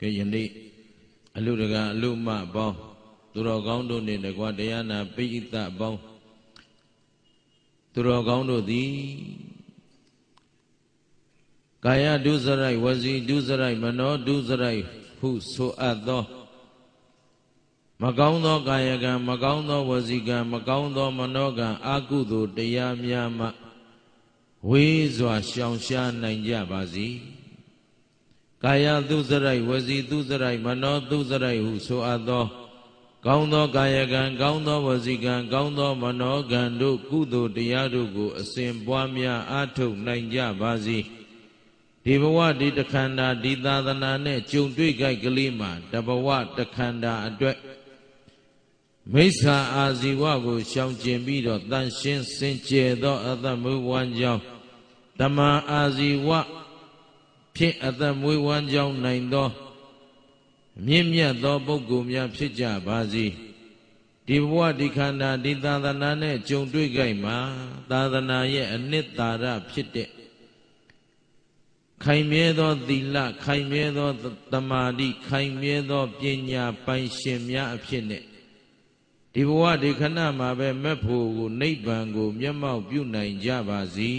ကဲယနေ့အလူတကအလူမပေါင်းသူတော်ကောင်းတို့နှင့်တကွတရားနာပိဋကပေါင်းသူတော်ကောင်းတို့သည်ကာယဒုစရိုက်ဝစီဒုစရိုက်မနောဒုစရိုက်ဟုဆိုအပ်သောမကောင်းသောကာယကံမကောင်းသောဝစီကံမကောင်းသောမနောကံအာကုသိုလ်တရားများမှဝေးစွာရှောင်ရှားနိုင်ကြပါစေ ကာယသူစရိုက်ဝစီသူစရိုက်မနောသူစရိုက်ဟုဆိုအပ်သော ကောင်းသောကာယကံကောင်းသောဝစီကံကောင်းသောမနောကံတို့ကုသိုလ်တရားတို့ကို အစဉ်ပွားများအားထုတ်နိုင်ကြပါစေဒီဘဝဒီတခန္ဓာဒီသာသနာနဲ့ကြုံတွေ့ကြိုက်ကလေးမှာတဘဝတခန္ဓာအတွက်မိစ္ဆာအာဇီဝကိုရှောင်ကျင်ပြီးတော့တန်ရှင်းစင်ကြယ်သောအသမွေးဝမ်းကြောင်းတမန်အာဇီဝ ဖြင့်အသမွေးဝမ်းကြောင်းနိုင်သောမြင့်မြတ်သောပုဂ္ဂိုလ်များဖြစ်ကြပါစေဒီဘဝဒီခန္ဓာဒီသာသနာနဲ့ကြုံတွေ့ကြမှာ သာသနာရဲ့အနှစ်သာရဖြစ်တဲ့ခိုင်မြဲသောသီလခိုင်မြဲသောတမာတိခိုင်မြဲသောပညာပိုင်ရှင်များအဖြစ်နဲ့ ဒီဘဝဒီခဏမှာပဲမက်ဖို့ကိုနိဗ္ဗာန်ကို မျက်မှောက်ပြုနိုင်ကြပါစေ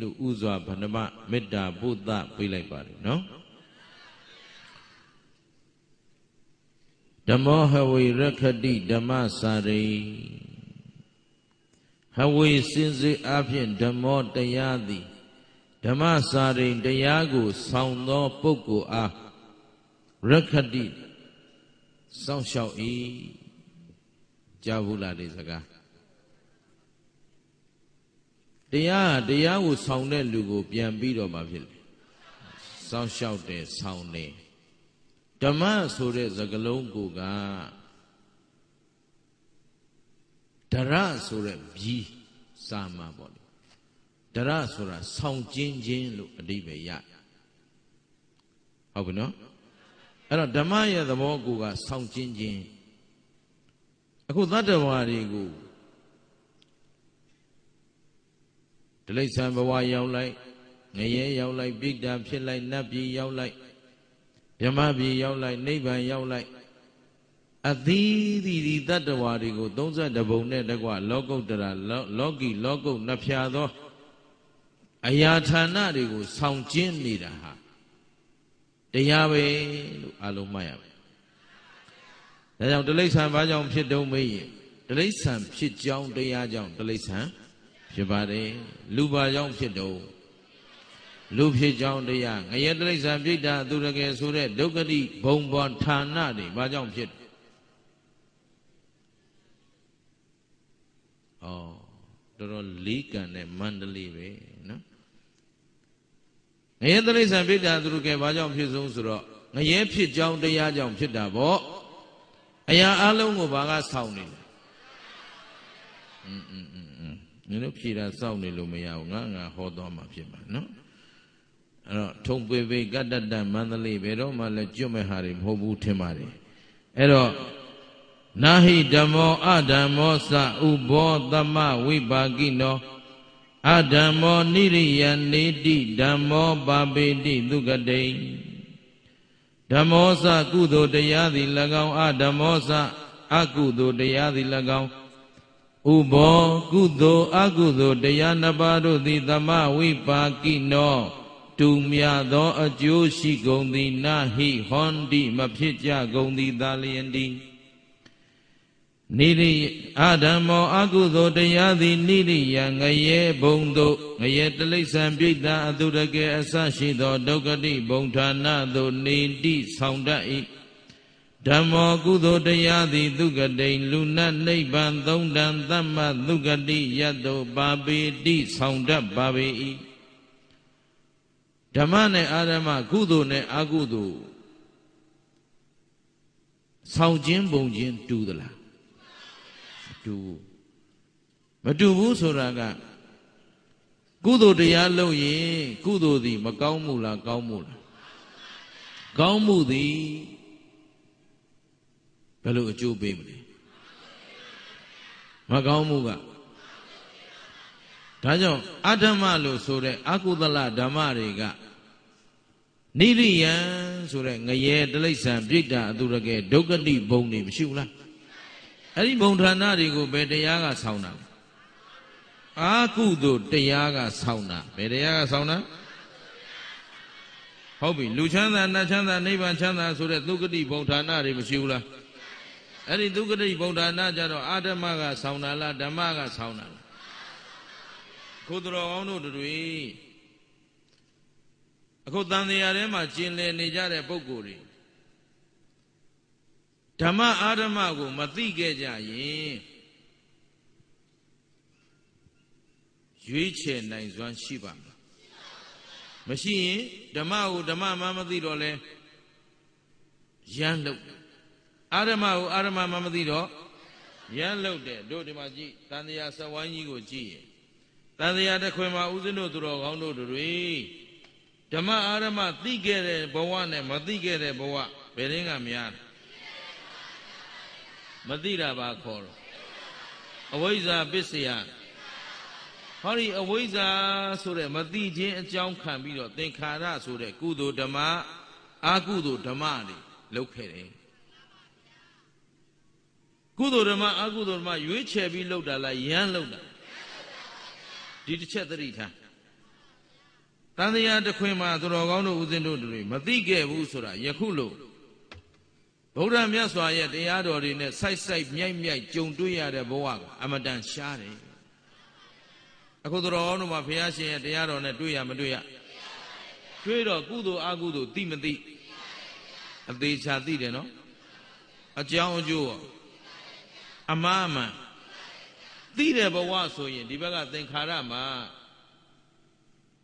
လို့ဥစွာဗန္ဓမမေတ္တာဘုဒ္ဓပေးလိုက်ပါတယ်နော်ဓမ္မောဟဝေရခတိဓမ္မစာရိဟဝေစင်စေအဖြစ်ဓမ္မောတရားသည်ဓမ္မစာရိတရားကိုဆောင်းသောပုဂ္ဂိုလ်အားရခတိစောင့်ရှောက်၏ ကြားဘူးလားဒီစကားတရားတရားကိုဆောင်းတဲ့လူကို ပြန်ပြီးတော့မှဖြစ်လေစောင့်ရှောက်တယ်ဆောင်းတယ်ဓမ္မဆိုတဲ့စကားလုံးကိုကဒရဆိုတဲ့ဘီစာမှာပေါ့လေဒရဆိုတာဆောင်းကျင်းချင်းလို့အဓိပ္ပာယ်ရဟုတ်ပြီနော်အဲ့တော့ဓမ္မရဲ့သဘောကိုကဆောင်းကျင်းချင်း အခုသတ္တဝါတွေကိုဒလိษံဘဝရောက်လိုက်ငရဲရောက်လိုက်ပိဋ္ဌာဖြစ်လိုက်နတ်ပြည်ရောက်လိုက်မြမပြည်ရောက်လိုက်နိဗ္ဗာန်ရောက်လိုက်အသီးသီးဒီတတ္တဝါတွေကို32ဘုံနဲ့တကွလောကုတ္တရာလောကီလောကုတ်နှဖျားသောအရာဌာနတွေကိုဆောင်ကျင်းနေတာဟာတရားပဲလို့အလုံးမှတ်ရမယ်။ ဒါကြောင့်တိဋ္ဌံဘာကြောင့်ဖြစ်တုံးမေးရင်တိဋ္ဌံဖြစ်ကြောင်းတရားကြောင့်တိဋ္ဌံဖြစ်ပါတယ်။လူဘာကြောင့်ဖြစ်တုံးလူဖြစ်ကြောင်းတရားငရဲတိရစ္ဆာန်ပြိတ္တာသူရကယ်ဆိုတဲ့ဒုက္ခတိဘုံဘောဌာနတွေဘာကြောင့်ဖြစ်ဩတော်တော်လေးကံတဲ့မန္တလေးပဲနော်ငရဲတိရစ္ဆာန်ပြိတ္တာသူရကယ်ဘာကြောင့်ဖြစ်ဆုံးဆိုတော့ငရဲဖြစ်ကြောင်းတရားကြောင့်ဖြစ်တာပေါ့ အရာအလုံးကိုဘာကဆောင်းနေလဲอืมอืมอืมอืมနင်တို့ဖြေတာစောင့်နေလို့မရဘူးငါငါဟောသွားမှာဖြစ်မှာနော်အဲ့တော့ထုံပေပေကတ္တတမန္တလေးဘယ်တော့မှလည်းကျွတ်မဲ့ဟာတွေမဟုတ်ဘူးထင်ပါတယ်အဲ့တော့နာဟိဓမ္မောအဓမ္မောသဥဘောသမဝိပါကိနောအဓမ္မောနိရိယနေတိဓမ္မောပါပေတိသုကတိ ဓမ္မောသကုသိုလ်တရားသည်၎င်းအဓမ္မောသအကုသိုလ်တရားသည်၎င်းဥဘောကုသိုလ်အကုသိုလ်တရားနှစ်ပါးတို့သည်သမဝိပါကိနောတူမြသောအကျိုးရှိကုန်သည်နာဟိဟွန်တိမဖြစ်ကြကုန်သည်သာလျင်တိ နိရိအာဓမ္မောအကုသိုလ်တရားသည်နိရိယငရဲဘုံတို့ငရဲတလိษံပြိတ္တာအတုရကေအစရှိသောဒုက္ခတိဘုံဌာနသို့နေတိဆောင်တတ်၏ဓမ္မောကုသိုလ်တရားသည်သူကတိန်လူနတ်နိဗ္ဗာန်သုံးတန်သမ္မသူကတိယတ္တောပါပေတိဆောင်တတ်ပါပေ၏ဓမ္မနဲ့အာရမကုသိုလ်နဲ့အကုသိုလ်ဆောင်ခြင်းပုံခြင်းတူသလား တူမတူဘူးဆိုတာကကုသိုလ်တရားလုပ်ရင်ကုသိုလ်သည်မကောင်းမှုလားကောင်းမှုလားကောင်းမှုသည်ဘယ်လိုအကျိုးပေးမလဲမကောင်းမှုကဒါကြောင့်အဓမ္မလို့ဆိုတဲ့အကုသလဓမ္မတွေကနိရိယံဆိုတဲ့ငရဲတိလိစ္ဆာန်ပြိတ္တာအတုရကဲဒုက္ခတိဘုံတွေမရှိဘူးလား အဲ့ဒီဘုံဌာနတွေကိုဘယ်တရားကဆောင်းတာလဲအာကုသို့တရားကဆောင်းတာဘယ်တရားကဆောင်းတာဟုတ်ပြီလူချမ်းသာနတ်ချမ်းသာနိဗ္ဗာန်ချမ်းသာဆိုတဲ့သုက္ကတိဘုံဌာနတွေမရှိဘူးလားအဲ့ဒီသုက္ကတိဘုံဌာနကြတော့အာဓမ္မကဆောင်းတာလားဓမ္မကဆောင်းတာလားခုတော်ကောင်းတို့တွေအခုတန်တရားထဲမှာကျင်လည်နေကြတဲ့ပုံကိုယ်တွေ ဓမ္မအာဓမ္မကိုမသိခဲ့ကြရင်ရွေးချယ်နိုင်စွမ်းရှိပါမလားမရှိရင်ဓမ္မကိုဓမ္မမှမသိတော့လဲရမ်းလို့အာဓမ္မကိုအာဓမ္မမှမသိတော့ရမ်းလို့တဲ့တို့ဒီမှာကြည့်တန်တရားစဝိုင်းကြီးကိုကြည့်ရင်တန်တရားတစ်ခွင်မှာဥစဉ်တို့သူတော်ကောင်းတို့တွေဓမ္မအာရမသိခဲ့တဲ့ဘဝနဲ့မသိခဲ့တဲ့ဘဝဘယ်ရင်းကများလဲ မသိတာပါခေါ်တော့အဝိဇ္ဇာပစ္စယဟောဒီအဝိဇ္ဇာဆိုတဲ့မသိခြင်းအကြောင်းခံပြီးတော့သင်္ခါရဆိုတဲ့ကုသိုလ်ဓမ္မအာကုသိုလ်ဓမ္မတွေလုပ်ခဲ့တယ်ကုသိုလ်ဓမ္မအာကုသိုလ်ဓမ္မရွေးချယ်ပြီးလုပ်တာလားယမ်းလုပ်တာဒီတစ်ချက်သတိထားတန်တရားတစ်ခွင်မှာသူတော်ကောင်းတို့ဦးဇင်းတို့တွေမသိခဲ့ဘူးဆိုတာယခုလို့ ဗုဒ္ဓမြတ်စွာရဲ့တရားတော်တွေနဲ့ဆိုက်ဆိုက်မြိုက်မြိုက်ကြုံတွေ့ရတဲ့ဘဝကအမတန်ရှားတယ်အခုသူတော်ကောင်းတို့မှာဘုရားရှင်ရဲ့တရားတော်နဲ့တွေ့ရမတွေ့ရတွေ့တော့ကုသိုလ်အကုသိုလ်သိမသိအသေးချာသိတယ်နော်အကြောင်းအကျိုးရောအမှားအမှန်သိတဲ့ဘဝဆိုရင်ဒီဘက်ကသင်္ခါရမှာ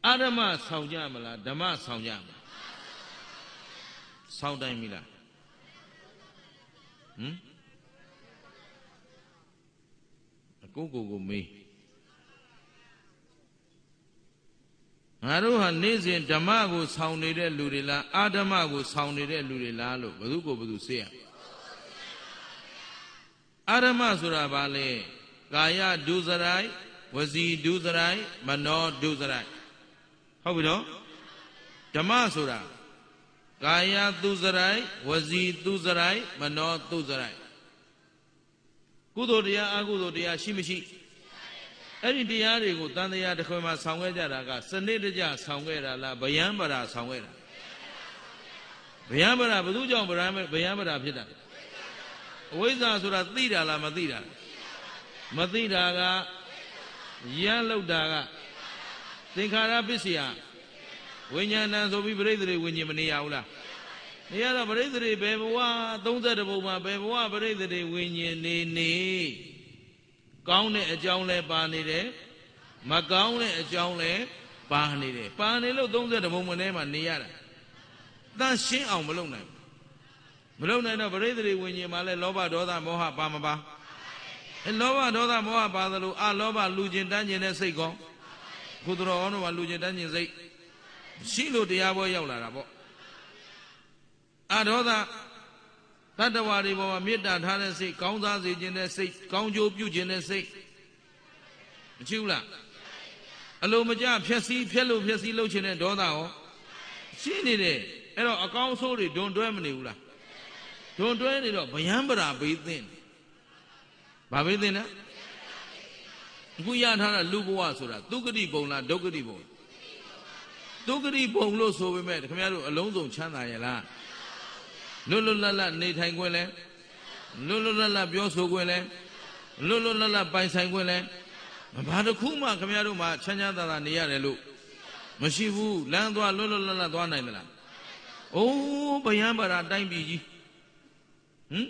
အာဓမ္မဆောင်ကြမလားဓမ္မဆောင်ကြမလားဆောင်တိုင်းပြီလား ဟမ်အကိုကိုကိုမေးငါတို့ဟာနေ့စဉ်ဓမ္မကိုဆောင်နေတဲ့လူတွေလားအာဓမ္မကိုဆောင်နေတဲ့လူတွေလားလို့ဘယ်သူကိုဘယ်သူစေရအာဓမ္မဆိုတာဘာလဲကာယဒုစရိုက်ဝစီဒုစရိုက်မနောဒုစရိုက်ဟုတ်ပြီနော်ဓမ္မဆိုတာ ကာယသူစရိုက်ဝစီသူစရိုက်မနောသူစရိုက်ကုသိုလ်တရားအကုသိုလ်တရားရှိမရှိအဲ့ဒီတရားတွေကိုတန်တရားတစ်ခွင်မှာဆောင်းခဲ့ကြတာကစနစ်တကျဆောင်းခဲ့တာလားဗျံပရာဆောင်းခဲ့တာဗျံပရာဘယ်သူကြောင့်ဗျံဗျံပရာဖြစ်တာအဝိဇ္ဇာဆိုတာသိတာလားမသိတာမသိတာကရမ်းလောက်တာကသင်္ခါရပစ္စယ ဝိညာဏံဆိုပြီးပြိတ္တိဝိညာဉ်မနေရဘူးလားနေရတော့ပြိတ္တိဘယ်ဘဝ32ဘုံမှာဘယ်ဘဝပြိတ္တိဝိညာဉ်နေနေကောင်းတဲ့အကြောင်းလဲပါနေတယ်မကောင်းတဲ့အကြောင်းလဲပါနေတယ်ပါနေလို့32ဘုံမထဲမှာနေရတာတန်ရှင်းအောင်မလုပ်နိုင်ဘူးမလုပ်နိုင်တော့ပရိသေတွေဝิญဉ်မှာလဲလောဘဒေါသမောဟပါမပါအဲလောဘဒေါသမောဟပါသလိုအလောဘလူကျင်တန်းကျင်တဲ့စိတ်ကောကုသတော်အောင်တော့လူကျင်တန်းကျင်စိတ် ရှိလို့တရားဘောရောက်လာတာပေါ့အဒေါသတတ္တဝါတွေပေါ်မှာမေတ္တာထားတဲ့စိတ်ကောင်းစားစေခြင်းတဲ့စိတ်ကောင်းကျိုးပြုခြင်းတဲ့စိတ်မရှိဘူးလားအလိုမကျဖြက်စီးဖြက်လို့ဖြက်စီးလုပ်ခြင်းတဲ့ဒေါသရောရှိနေတယ်အဲ့တော့အကောင်းဆိုးတွေဒွန်တွဲမနေဘူးလားဒွန်တွဲနေတော့ဗျံပရာဘေးသင့်ဘာဘေးသင့်လဲအခုရထားတာလူဘဝဆိုတာဒုက္ခတိဘုံလားဒုက္ခတိဘုံ ဒုက္ခတိဘုံလို့ဆိုပေမဲ့ခင်ဗျားတို့အလုံးစုံချမ်းသာရဲ့လားလွတ်လွတ်လပ်လပ်နေထိုင်ခွင့်လဲလွတ်လွတ်လပ်လပ်ပြောဆိုခွင့်လဲလွတ်လွတ်လပ်လပ်ပိုင်ဆိုင်ခွင့်လဲဘာတစ်ခုမှခင်ဗျားတို့မှာချမ်းချမ်းသာသာနေရတယ်လို့မရှိဘူးလမ်းသွားလွတ်လွတ်လပ်လပ်သွားနိုင်သလားအိုးဗျံပါရာတိုင်းပြည်ကြီးဟမ်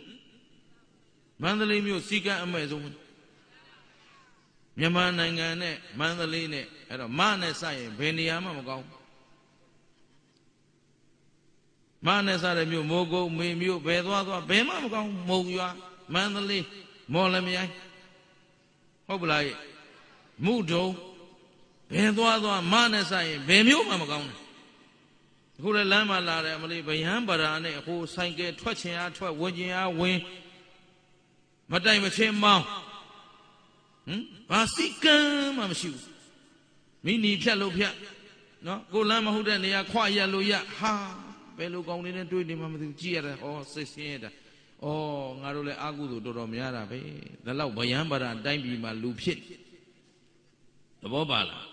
မန္တလေးမြို့စီကံအမဲ့ဆုံးမြန်မာနိုင်ငံနဲ့မန္တလေးနဲ့အဲ့တော့မနဲ့စရင်ဘယ်နေရာမှမကောင်း မနဲ့စတဲ့မြို့မိုးကုတ်မေမြို့ဘယ်သွားသွားဘယ်မှမကောင်းမုံရွာမန္တလေးမော်လမြိုင်ဟုတ်ပလားရဲ့မုဒုံဘယ်သွားသွားမနဲ့စရင်ဘယ်မြို့မှမကောင်းဘူးအခုလည်းလမ်းမှာလာတယ်အမလေးဗျံပါရာနဲ့ဟိုဆိုင်ကယ်ထွက်ချင်အားထွက်ဝင်ချင်အားဝင်မတိုင်မချင်းမောင်းဟမ်ဘာစိကံမှမရှိဘူးမိနီဖြတ်လို့ဖြတ်နော်ကိုလမ်းမဟုတ်တဲ့နေရာခွရက်လို့ရဟာ ဘယ်လိုကောင်းနေလဲတွေးနေမှမသိဘူးကြည့်ရတာဩစိတ်ဆင်းရဲတာဩငါတို့လည်းအာကုသို့တော်တော်များတာပဲဒါလောက်ဗယံပါရအတိုင်းပြည်မှာလူဖြစ်သဘောပါလား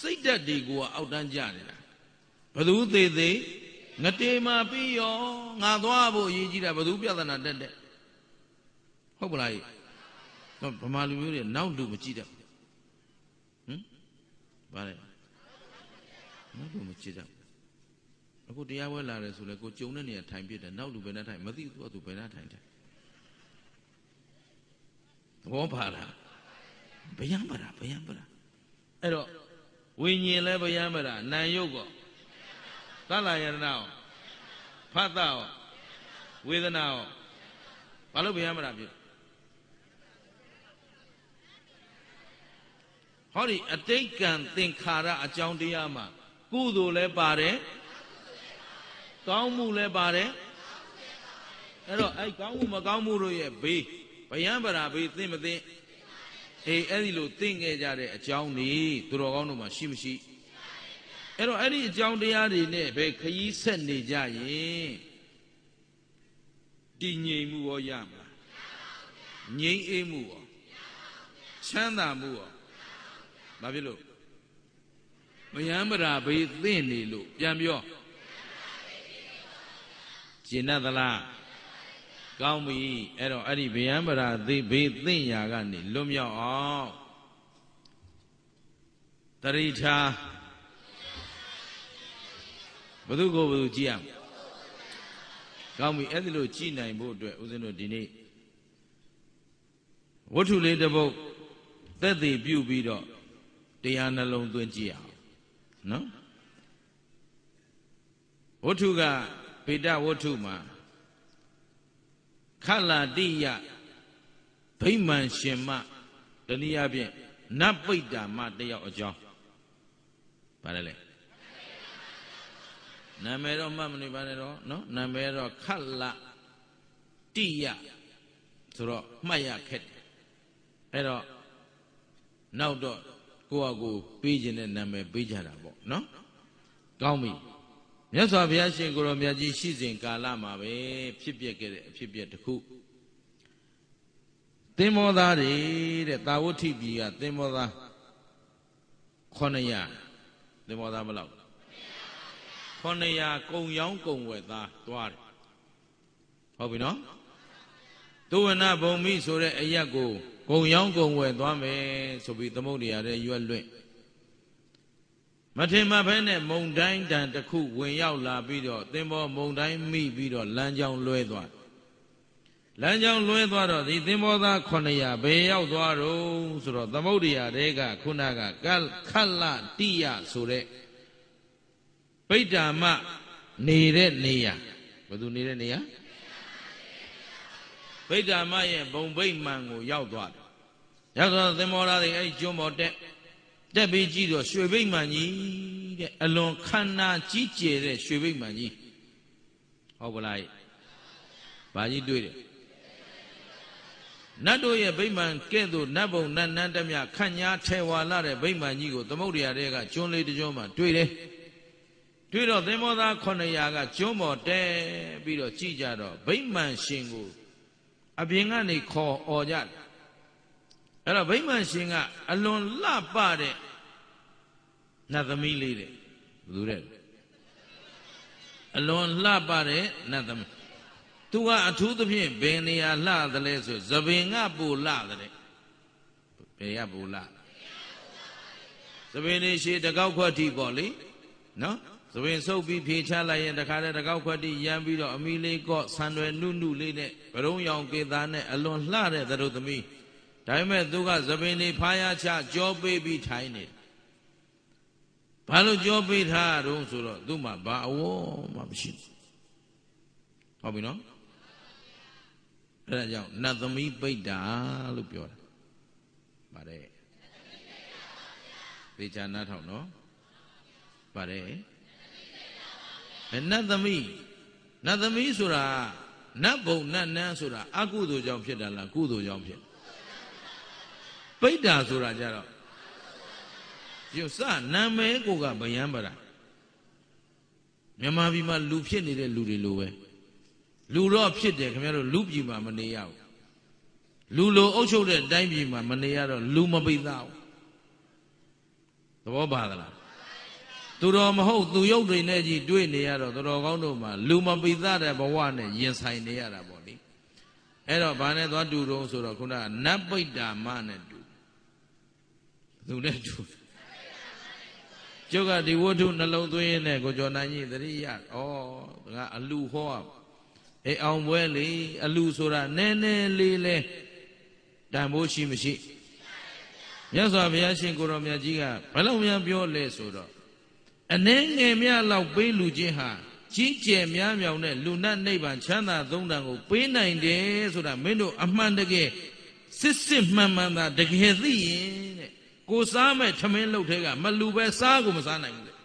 စိတ်ဓာတ်တွေကအောက်တန်းကြနေတာဘသူသေးသေးငတေမာပြီးရောငါသွားဖို့အရေးကြီးတာဘသူပြဿနာတက်တဲ့ဟုတ်ပလားကြီးတော့ဗမာလူမျိုးတွေနောက်လူမကြည့်တတ်ဘူးဟမ်ဗါလဲနောက်လူမကြည့်တတ်ဘူး အခုတရားဝဲလာတယ်ဆိုလဲကိုကြုံတဲ့နေရာထိုင်ပြတယ်နောက်လူဘယ်နဲ့ထိုင်မသိဘူးသူကသူဘယ်နဲ့ထိုင်တယ်သဘောပါလားဘယံပါလားဘယံပါလားအဲ့တော့ဝိညာဉ်လဲဘယံပါလားနာယုတ်ကောသလယရဏရောဖတ်တာရောဝေဒနာရောဘာလို့ဘယံပါလားဖြစ်ဟောဒီအတိတ်ကံသင်္ခါရအကြောင်းတရားမှာကုသိုလ်လည်းပါတယ် ကောင်းမှုလည်းပါတယ်အဲ့တော့အဲ့ကောင်းမှုမကောင်းမှုတို့ရဲ့ဘေးဗယံပရာဘေးသိမသိအေးအဲ့ဒီလိုသိငယ်ကြတဲ့အကြောင်းတွေသူတော်ကောင်းတို့မှာရှိမရှိအဲ့တော့အဲ့ဒီအကြောင်းတရားတွေနဲ့ပဲခရီးဆက်နေကြရင်တည်ငြိမ်မှုရောရမလားငြိမ်အေးမှုရောချမ်းသာမှုရောဘာဖြစ်လို့မယံပရာဘေးသိနေလို့ပြန်ပြော ကျင်တတ်သလားကောင်းပြီအဲ့တော့အဲ့ဒီဗျယံပရာသိဘေးသိညာကနေလွတ်မြောက်အောင်တရိထာဘသူကိုဘသူကြည့်ရမလဲကောင်းပြီအဲ့ဒီလိုကြည့်နိုင်ဖို့အတွက်ဦးဇင်းတို့ဒီနေ့ဝတ္ထုလေးတစ်ပုဒ်သက်သေပြုပြီးတော့တရားနှလုံးသွင်းကြည့်အောင်နော်ဝတ္ထုက ဗေဒဝတ္ထုမှာခလာတိယဗိမာန်ရှင်မတနည်းအားဖြင့်နတ်ပိတ္တာမတယောက်အကြောင်းဗါတယ်လေနာမည်တော့မှတ်မနေပါနဲ့တော့နော်နာမည်တော့ခလာတိယဆိုတော့မှတ်ရခက်တယ်အဲ့တော့နောက်တော့ကိုယ့်အကူပေးခြင်းတဲ့နာမည်ပေးကြတာပေါ့နော်ကောင်းပြီ မြတ်စွာဘုရားရှင်ကိုရောမြတ်ကြီးရှိစဉ်ကာလမှာပဲဖြစ်ပျက်ခဲ့တဲ့အဖြစ်ပျက်တစ်ခုသင်္ဘောသားတွေတဲ့တာဝဋ္ဌိပြည်ကသင်္ဘောသား900သင်္ဘောသားဘယ်လောက်900ကုံရောင်းကုံဝယ်သားသွားတယ်ဟုတ်ပြီနော်သုဝနဘုံမိဆိုတဲ့အရက်ကိုကုံရောင်းကုံဝယ်သွားမယ်ဆိုပြီးသမုဒ္ဒရာရဲ့ရွက်လွင့် မထင်မှဘဲနဲ့မုံတိုင်းတန်တစ်ခုဝင်ရောက်လာပြီးတော့သင်္ဘောမုံတိုင်းမိပြီးတော့လမ်းကြောင်းလွဲသွားလမ်းကြောင်းလွဲသွားတော့ဒီသင်္ဘောသား900ဘယ်ရောက်သွားတော့ဆိုတော့သမုဒ္ဒရာတွေကခုနကကခလတိယဆိုတဲ့ပိဋ္ဌာမနေတဲ့နေရာဘယ်သူနေတဲ့နေရာဗိဒ္ဓမရဲ့ဘုံဗိမှန်ကိုရောက်သွားတယ်။ရောက်တော့သင်္ဘောသားတွေအဲ့ဒီကျွန်းပေါ်တက် တက်ပြီးကြည့်တော့ရွှေဗိမှန်ကြီးတဲ့အလွန်ခန္ဓာကြီးကျယ်တဲ့ရွှေဗိမှန်ကြီးဟုတ်ပလား။ဘာကြီးတွေ့တယ်နတ်တို့ရဲ့ဗိမှန်ကဲ့သို့နတ်ဘုံနတ်နန်းတမြခန့်ညာထဲဝါလာတဲ့ဗိမှန်ကြီးကိုသမုဒ္ဒရာတွေကကျွန်းလေးတစ်ကျွန်းမှာတွေ့တယ်။တွေ့တော့သင်္ဘောသား900ကကျွန်းပေါ်တဲပြီးတော့ကြည့်ကြတော့ဗိမှန်ရှင်ကိုအပြင်ကနေခေါ်អော်ကြတယ် အဲ့တော့ဗိမာန်ရှင်ကအလွန်လှပတဲ့နတ်သမီးလေးတဲ့ဘယ်သူတဲ့အလွန်လှပတဲ့နတ်သမီးသူကအထူးသဖြင့်ဘယ်နေရာလှသလဲဆိုသပင်ကပူလှတဲ့ဘယ်ကပူလှသပင်နေရှိတကောက်ခွက်ထိပေါ့လေနော်သပင်ဆုပ်ပြီးဖြေချလိုက်ရင်တခါတည်းတကောက်ခွက်တိရမ်းပြီးတော့အမီလေးကော့ဆန်ရွယ်နုနုလေးနဲ့ဘရုံရောင်ကေသားနဲ့အလွန်လှတဲ့သရုပ်သမီး ဒါပေမဲ့သူကသပင်လေးဖားရချကြောပေးပြီးထိုင်နေဘာလို့ကြောပေးထားတုံးဆိုတော့သူ့မှာဘာအဝေါ်မှမရှိဘူးဟုတ်ပြီနော်အဲဒါကြောင့်နတ်သမီးပိတ်တာလို့ပြောတာပါတယ်သေချာနားထောင်နော်ပါတယ်နတ်သမီးနတ်သမီးဆိုတာနတ်ဘုံနတ်နန်းဆိုတာအကုသိုလ်ကြောင့်ဖြစ်တာလားကုသိုလ်ကြောင့်ဖြစ် ပိဋ္ဌာဆိုတာကြတော့ယုစနာမည်ကိုကဗယံပရာမြန်မာပြည်မှာလူဖြစ်နေတဲ့လူတွေလိုပဲလူတော့ဖြစ်တယ်ခင်ဗျားတို့လူပြည်မှာမနေရဘူးလူလိုအုပ်ချုပ်တဲ့တိုင်းပြည်မှာမနေရတော့လူမပိသားဘူးသဘောပါသလားသူတော်မဟုတ်သူရုပ်တွေနဲ့ကြီးတွေ့နေရတော့သူတော်ကောင်းတို့မှာလူမပိသားတဲ့ဘဝနဲ့ရင်ဆိုင်နေရတာပေါ့လေအဲ့တော့ဘာနဲ့သွားတူတော့ဆိုတော့ခုနကနတ်ပိတ္တာမနဲ့တူ သူနဲ့တူကျုပ်ကဒီဝတ္ထုနှလုံးသွင်းနဲ့ကိုကျော်နိုင်ကြီးသတိရဩငါအလူဟောအေးအောင်ပွဲလေအလူဆိုတာနည်းနည်းလေးလဲတန်ဖိုးရှိမရှိမြတ်စွာဘုရားရှင်ကိုရောမြတ်ကြီးကဘယ်လောက်များပြောလဲဆိုတော့အနှဲငယ်မြလောက်ပေးလူချင်းဟာကြီးကျယ်များမြောင်တဲ့လူနတ်နိဗ္ဗာန်ချမ်းသာသုံးတန်ကိုပေးနိုင်တယ်ဆိုတာမင်းတို့အမှန်တကယ်စစ်စစ်မှန်မှန်သာတကယ်သိရင်တဲ့ ကိုစားမဲ့ထမင်းလုတ်ထဲကမလူပဲစားကိုမစားနိုင်ဘူးတဲ့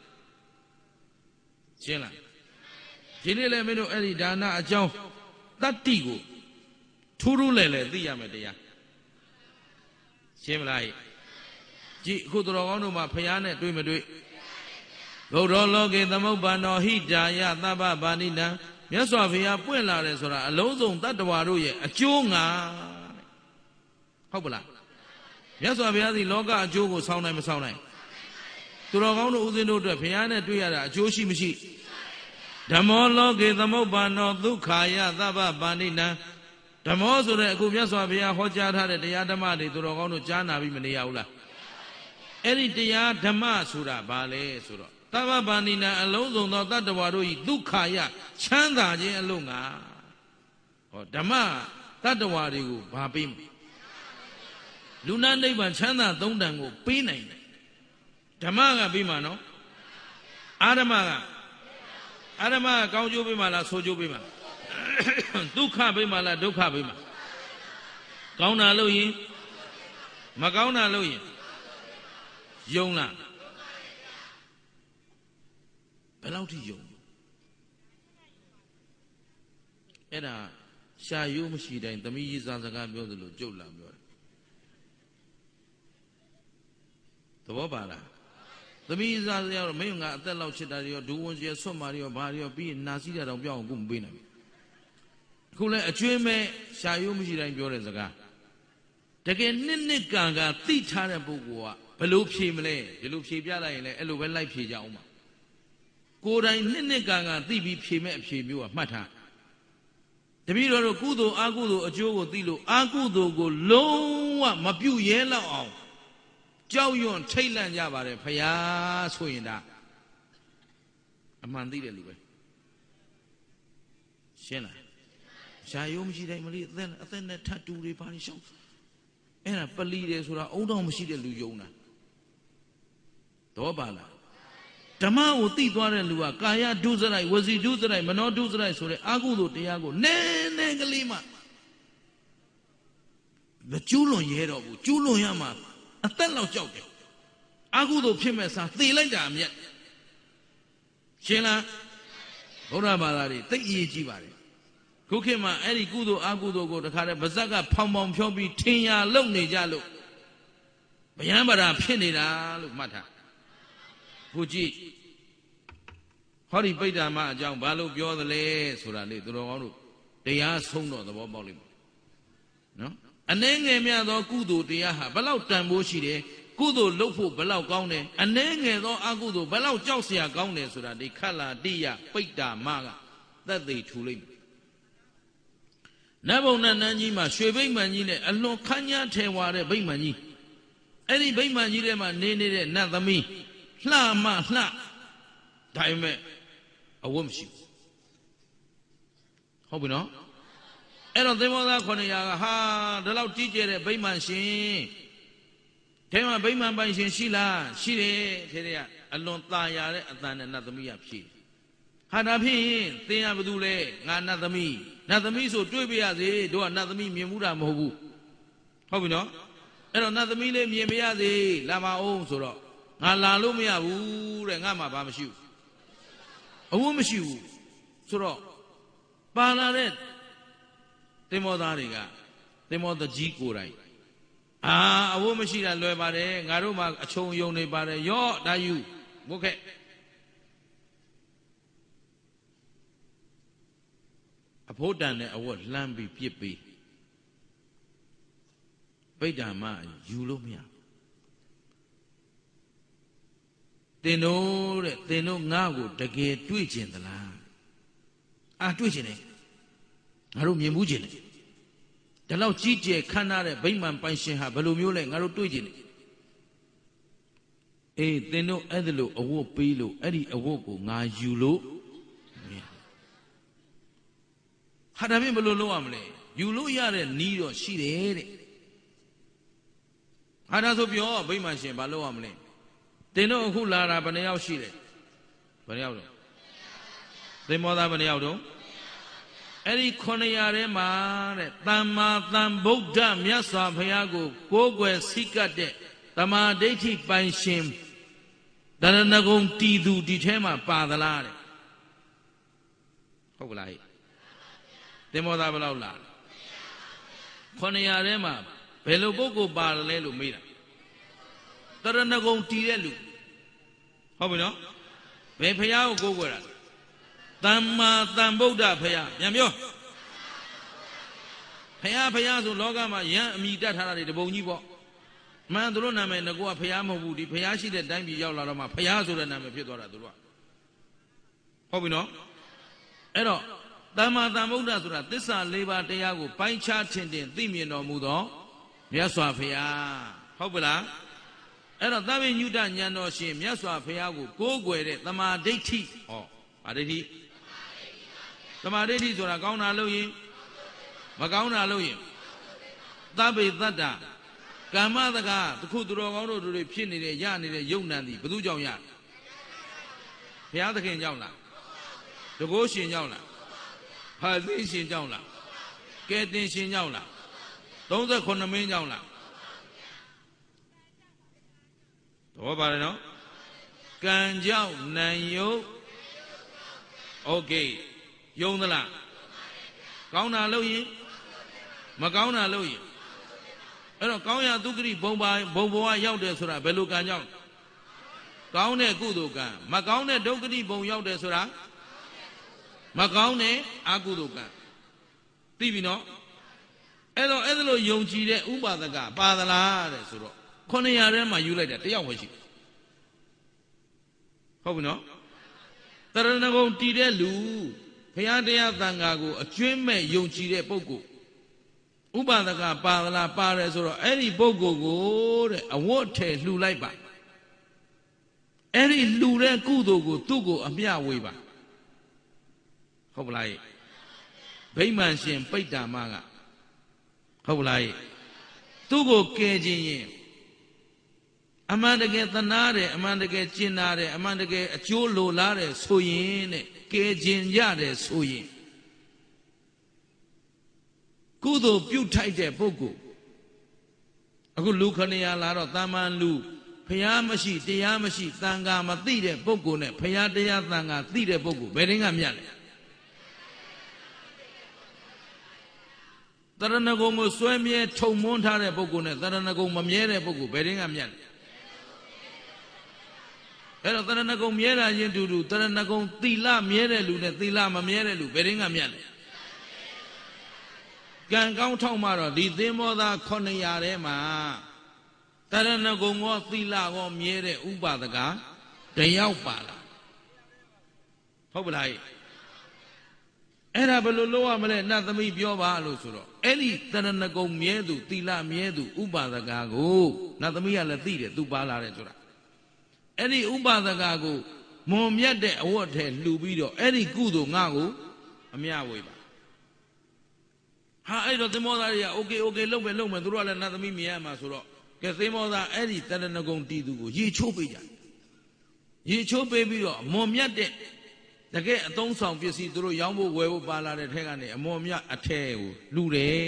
ရှင်းလားဒီနေ့လည်းမင်းတို့အဲ့ဒီဒါနအကြောင်းတတ္တိကိုထူးထူးလဲလဲသိရမယ်တရားရှင်းမလားကြည့်အခုတော်ကောင်းတို့မှာဖျားနဲ့တွေ့မတွေ့ဘုရောလောကေသမုပ္ပန္နောဟိတာယသဗ္ဗဗာဏိနံမြတ်စွာဘုရားပွင့်လာတယ်ဆိုတာအလုံးစုံတတ္တဝါတို့ရဲ့အကျိုးငါဟုတ်ပလား မြတ်စွာဘုရားသည်လောကအကျိုးကိုဆောင်းနိုင်မဆောင်းနိုင်သူတော်ကောင်းတို့ဦးဇင်းတို့အတွက်ဘုရားနဲ့တွေ့ရတာအကျိုးရှိမရှိဓမ္မောလောကေသမုပ္ပန္နောဒုက္ခာယသဗ္ဗဗာဏိနံဓမ္မောဆိုတဲ့အခုမြတ်စွာဘုရားဟောကြားထားတဲ့တရားဓမ္မတွေသူတော်ကောင်းတို့ကြားနာပြီးမနေရဘူးလားအဲ့ဒီတရားဓမ္မဆိုတာဘာလဲဆိုတော့သဗ္ဗဗာဏိနံအလုံးစုံသောတတ္တဝါတို့ဤဒုက္ခယချမ်းသာခြင်းအလို့ငါဟောဓမ္မတတ္တဝါတွေကိုဘာပေးမလဲ လူနာနိဗ္ဗာန်ချမ်းသာသုံးတန်ကိုပေးနိုင်တယ်ဓမ္မကပေးမှာနော်အာဓမ္မကအာဓမ္မကကောင်းကျိုးပေးမှာလားဆိုးကျိုးပေးမှာဒုက္ခပေးမှာလားဒုက္ခပေးမှာကောင်းတာလို့ရင်မကောင်းတာလို့ရင်ယုံလားဘယ်လောက်ထိယုံအဲ့ဒါရှာရိုးမရှိတိုင်းသမီးကြီးစားစကားပြောသလိုကြုတ်လာပြောတယ် သဘောပါလားသမီးစားစရာတော့မင်းငါအသက်လောက်ချစ်တာတွေရောဒူးဝန်ကျဲဆွတ်မာတွေရောဘာတွေရောပြီးနာစီတာတော့ပြောင်းအောင်ကိုမပေးနိုင်ဘူးအခုလဲအကျွေးမဲ့ရှာရိုးမရှိတိုင်းပြောတဲ့စကားတကယ်နှစ်နှစ်ကံကသိထားတဲ့ပုဂ္ဂိုလ်ကဘယ်လိုဖြေမလဲဒီလိုဖြေပြလိုက်ရင်လည်းအဲ့လိုပဲလိုက်ဖြေကြအောင်ပါကိုယ်တိုင်နှစ်နှစ်ကံကသိပြီးဖြေမဲ့အဖြေမျိုးကမှတ်ထားတပည့်တော်တို့ကုသိုလ်အကုသိုလ်အကျိုးကိုသိလို့အကုသိုလ်ကိုလုံးဝမပြုတ်ရဲလောက်အောင် ကြောက်ရွံ့ထိတ်လန့်ကြပါတယ်ဖယားဆိုရင်ဒါအမှန်သိတဲ့လူပဲရှင်းလားရှားရိုးမရှိတိုင်းမလေးအသက်အသက်နဲ့ထတ်တူတွေပါနေရှောင်းအဲ့ဒါပလီတယ်ဆိုတာအုံတော်မရှိတဲ့လူယုံတာတော့ပါလားဓမ္မကိုသိသွားတဲ့လူကကာယဒုစရိုက်ဝစီဒုစရိုက်မနောဒုစရိုက်ဆိုတဲ့အာဟုသို့တရားကိုနည်းနည်းကလေးမှမကျူးလွန်ရဲတော့ဘူးကျူးလွန်ရမှာ အသက်လောက်ကြောက်တယ်အာဟုသို့ဖြစ်မဲ့စားသေလိုက်တာအမြတ်ရှင်းလားဘုရားဘာသာတွေသိအရေးကြီးပါတယ်ခုခေတ်မှာအဲ့ဒီကုသိုလ်အကုသိုလ်ကိုတခါတည်းဗဇက်ကဖောင်ဖောင်ဖြောပြီးထင်ရလုံနေကြလို့ဗျံပါဒဖြစ်နေတာလို့မှတ်ထားခုကြည့်ဟောဒီပိဋ္ဌာမအကြောင်းဘာလို့ပြောသလဲဆိုတာလေသူတော်ကောင်းတို့တရားဆုံးတော့သဘောပေါက်လိမ့်မယ်နော် အနှဲငယ်မြသော ကုသိုလ်တရားဟာဘလောက်တန်ဖိုးရှိတယ်ကုသိုလ်လုပ်ဖို့ဘလောက်ကောင်းတယ်အနှဲငယ်သောအကုသိုလ်ဘလောက်ကြောက်စရာကောင်းတယ်ဆိုတာဒီခလာတိယပိတ္တာမကသက်သေထူလိုက်နတ်ဘုံနတ်နန်းကြီးမှာရွှေဗိမာန်ကြီးနဲ့အလွန်ခမ်းညားထဲဝါတဲ့ဗိမာန်ကြီးအဲ့ဒီဗိမာန်ကြီးထဲမှာနေနေတဲ့နတ်သမီးလှမလှဒါပေမဲ့အဝတ်မရှိဘူးဟုတ်ပြီနော် အဲ့တော့သင်္ဘောသား900ကဟာဒီလောက်ကြီးကျယ်တဲ့ဗိမာန်ရှင်ထဲမှာဗိမာန်ပိုင်ရှင်ရှိလားရှိတယ်ထဲထဲကအလွန်ตาရတဲ့အတန်နဲ့နတ်သမီးကဖြည့်ဟာဒါဖြင့်သင်ရဘသူလဲငါနတ်သမီးနတ်သမီးဆိုတွေ့ပြရစေတို့ကနတ်သမီးမြင်မှုတာမဟုတ်ဘူးဟုတ်ပြီနော်အဲ့တော့နတ်သမီးလေးမြင်ပြရစေလာမအောင်ဆိုတော့ငါလာလို့မရဘူးတဲ့ငါမှဘာမရှိဘူးအဝတ်မရှိဘူးဆိုတော့ပါလာတဲ့ တင်မောသားတွေကတင်မောတကြီးကိုယ်တိုင်အာအဝတ်မရှိတာလွယ်ပါတယ်ငါတို့မှအချုံယုံနေပါတယ်ရော့ဒါယူဘုခက်အဖို့တန်တဲ့အဝတ်လှမ်းပြီးပြစ်ပြီးပိဋ္ဌာမယူလို့မရတင်တို့တဲ့တင်တို့ငါ့ကိုတကယ်တွေ့ကျင်သလားအာတွေ့ကျင်တယ် ငါတို့မြင်မှုကျင်တယ်ဒီလောက်ကြီးကျယ်ခမ်းနားတဲ့ဗိမာန်ပိုင်ရှင်ဟာဘယ်လိုမျိုးလဲငါတို့တွေ့ကျင်တယ်အေးသင်တို့အဲ့ဒါလို့အဝတ်ပေးလို့အဲ့ဒီအဝတ်ကိုငါယူလို့ဟာဒါဖြင့်ဘယ်လိုလုပ်ရမလဲယူလို့ရတဲ့နီးတော့ရှိတယ်တဲ့ဟာဒါဆိုပြောဗိမာန်ရှင်ဘာလုပ်ရမလဲတင်တို့အခုလာတာဘယ်နှယောက်ရှိတယ်ဘယ်နှယောက်တော့သင်္ဘောသားဘယ်နှယောက်တော့ အဲ့ဒီ900ထဲမှာတဲ့တမ္မာတန်ဗုဒ္ဓမြတ်စွာဘုရားကို ကိုးကွယ်စိတ်ကပ်တဲ့တမာဒိဋ္ဌိပိုင်ရှင်တရဏဂုံတီသူဒီထဲမှာပါသလားတဲ့ဟုတ်ကလားဟဲ့သင်္ဘောသားဘယ်လောက်လာ900ထဲမှာဘယ်လိုပုဂ္ဂိုလ်ပါတယ်လဲလို့မေးတာတရဏဂုံတီတဲ့လူဟုတ်ပြီနော်ဘယ်ဖះကိုကိုးကွယ်တာ သမ္မာသမ္ဗုဒ္ဓဖះပြန်ပြောဖះဖះဆိုလောကမှာယံအမိတတ်ထားတာတွေတပုံကြီးပေါ့မှန်သူတို့နာမည်ငကောကဖះမဟုတ်ဘူးဒီဖះရှိတဲ့တိုင်းပြည်ရောက်လာတော့မှဖះဆိုတဲ့နာမည်ဖြစ်သွားတာသူတို့ကဟုတ်ပြီနော်အဲ့တော့သမ္မာသမ္ဗုဒ္ဓဆိုတာသစ္စာ၄ပါးတရားကိုပိုင်းခြားထင်ထင်သိမြင်တော်မူသောမြတ်စွာဘုရားဟုတ်ပလားအဲ့တော့သဗ္ဗညုတဉာဏ်တော်ရှင်မြတ်စွာဘုရားကိုကိုးကွယ်တဲ့တမာဒိဋ္ဌိဟောဗာဒိဋ္ဌိ တမာဒိဋ္ဌိဆိုတာကောင်းတာလို့ရင်မကောင်းတာလို့ရင်သဗ္ဗေတ္တကမ္မတကတခုသူတော်ကောင်းတို့တွေဖြစ်နေတဲ့ရနေတဲ့ယုံနံသည်ဘသူကြောင့်ရဘုရားသခင်ကြောင့်လားတကိုးရှင်ကြောင့်လားဟာသိရှင်ကြောင့်လားကဲတင်ရှင်ကြောင့်လား38မင်းကြောင့်လားတော့ပါတယ်နော်ကံကြောင့်နံယုတ်โอเค ယုံသလားကောင်းတာလို့ရင်မကောင်းတာလို့ရင်အဲ့တော့ကောင်းရာဒုက္ခရိဘုံပါဘုံဘဝရောက်တယ်ဆိုတာဘယ်လိုကံကြောင့်ကောင်းတဲ့ကုသိုလ်ကံမကောင်းတဲ့ဒုက္ခရိဘုံရောက်တယ်ဆိုတာမကောင်းတဲ့အကုသိုလ်ကံသိပြီနော်အဲ့တော့အဲ့ဒါလိုယုံကြည်တဲ့ဥပါဒကပါသလားတဲ့ဆိုတော့900ထဲမှာယူလိုက်တာတယောက်ပဲရှိဟုတ်ပြီနော်တရဏဂုံတည်တဲ့လူ ဘုရားတရားသံဃာကိုအကျွင်းမဲ့ယုံကြည်တဲ့ပုဂ္ဂိုလ်ဥပါဒကပါသလားပါတယ်ဆိုတော့အဲ့ဒီပုဂ္ဂိုလ်ကိုတဲ့အဝတ်ထဲလှူလိုက်ပါအဲ့ဒီလှူတဲ့ကုသိုလ်ကို သူ့ကိုအမျှဝေပါဟုတ်ပလားဗိမာန်ရှင်ပိဋ္ဌာမကဟုတ်ပလားသူ့ကိုကယ်ခြင်းရင် အမှန်တကယ်သနာတယ်အမှန်တကယ်ကျင်နာတယ်အမှန်တကယ်အကျိုးလိုလားတယ်ဆိုရင်တဲ့ကယ်ခြင်းရတယ်ဆိုရင်ကုသိုလ်ပြုထိုက်တဲ့ပုဂ္ဂိုလ်အခုလူခဏရလာတော့တာမန်လူဖះမရှိတရားမရှိတန်ခါမသိတဲ့ပုဂ္ဂိုလ်နဲ့ဖះတရားတန်ခါသိတဲ့ပုဂ္ဂိုလ်ဘယ်တင်းကမြတ်လဲတရဏဂုံကိုစွဲမြဲထုံမွန်းထားတဲ့ပုဂ္ဂိုလ်နဲ့တရဏဂုံမမြဲတဲ့ပုဂ္ဂိုလ်ဘယ်တင်းကမြတ်လဲ အဲ့တော့တရဏဂုံမြဲတာချင်းတူတူတရဏဂုံသီလမြဲတဲ့လူနဲ့သီလမမြဲတဲ့လူဘယ်တင်းကမြတ်လဲကံကောင်းထောက်မှတော့ဒီသင်္ဘောသား900ထဲမှာတရဏဂုံကောသီလကောမြဲတဲ့ဥပါဒကတယောက်ပါလားဟုတ်ပလားအဲ့ဒါဘယ်လိုလုပ်ရမလဲနတ်သမီးပြောပါလို့ဆိုတော့အဲ့ဒီတရဏဂုံမြဲသူသီလမြဲသူဥပါဒကကိုနတ်သမီးကလည်းသိတယ်သူပါလာတယ်ဆိုတာ အဲ့ဒီဥပါဒကကိုမွန်မြတ်တဲ့အဝတ်ထဲလှူပြီးတော့အဲ့ဒီကုသိုလ်ငါ့ကိုအမြဝေပါဟာအဲ့တော့သင်္ဘောသားတွေက okay okay လုံမယ်လုံမယ်သူတို့ကလည်းနတ်သမီးမြင်ရမှာဆိုတော့ကဲသင်္ဘောသားအဲ့ဒီတရဏဂုံတီသူကိုရေချိုးပေးကြရေချိုးပေးပြီးတော့မွန်မြတ်တဲ့တကယ်အသုံးဆောင်ပစ္စည်းသူတို့ရောင်းဖို့ဝယ်ဖို့ပါလာတဲ့ထဲကနေအမွန်မြတ်အထဲကိုလူတယ်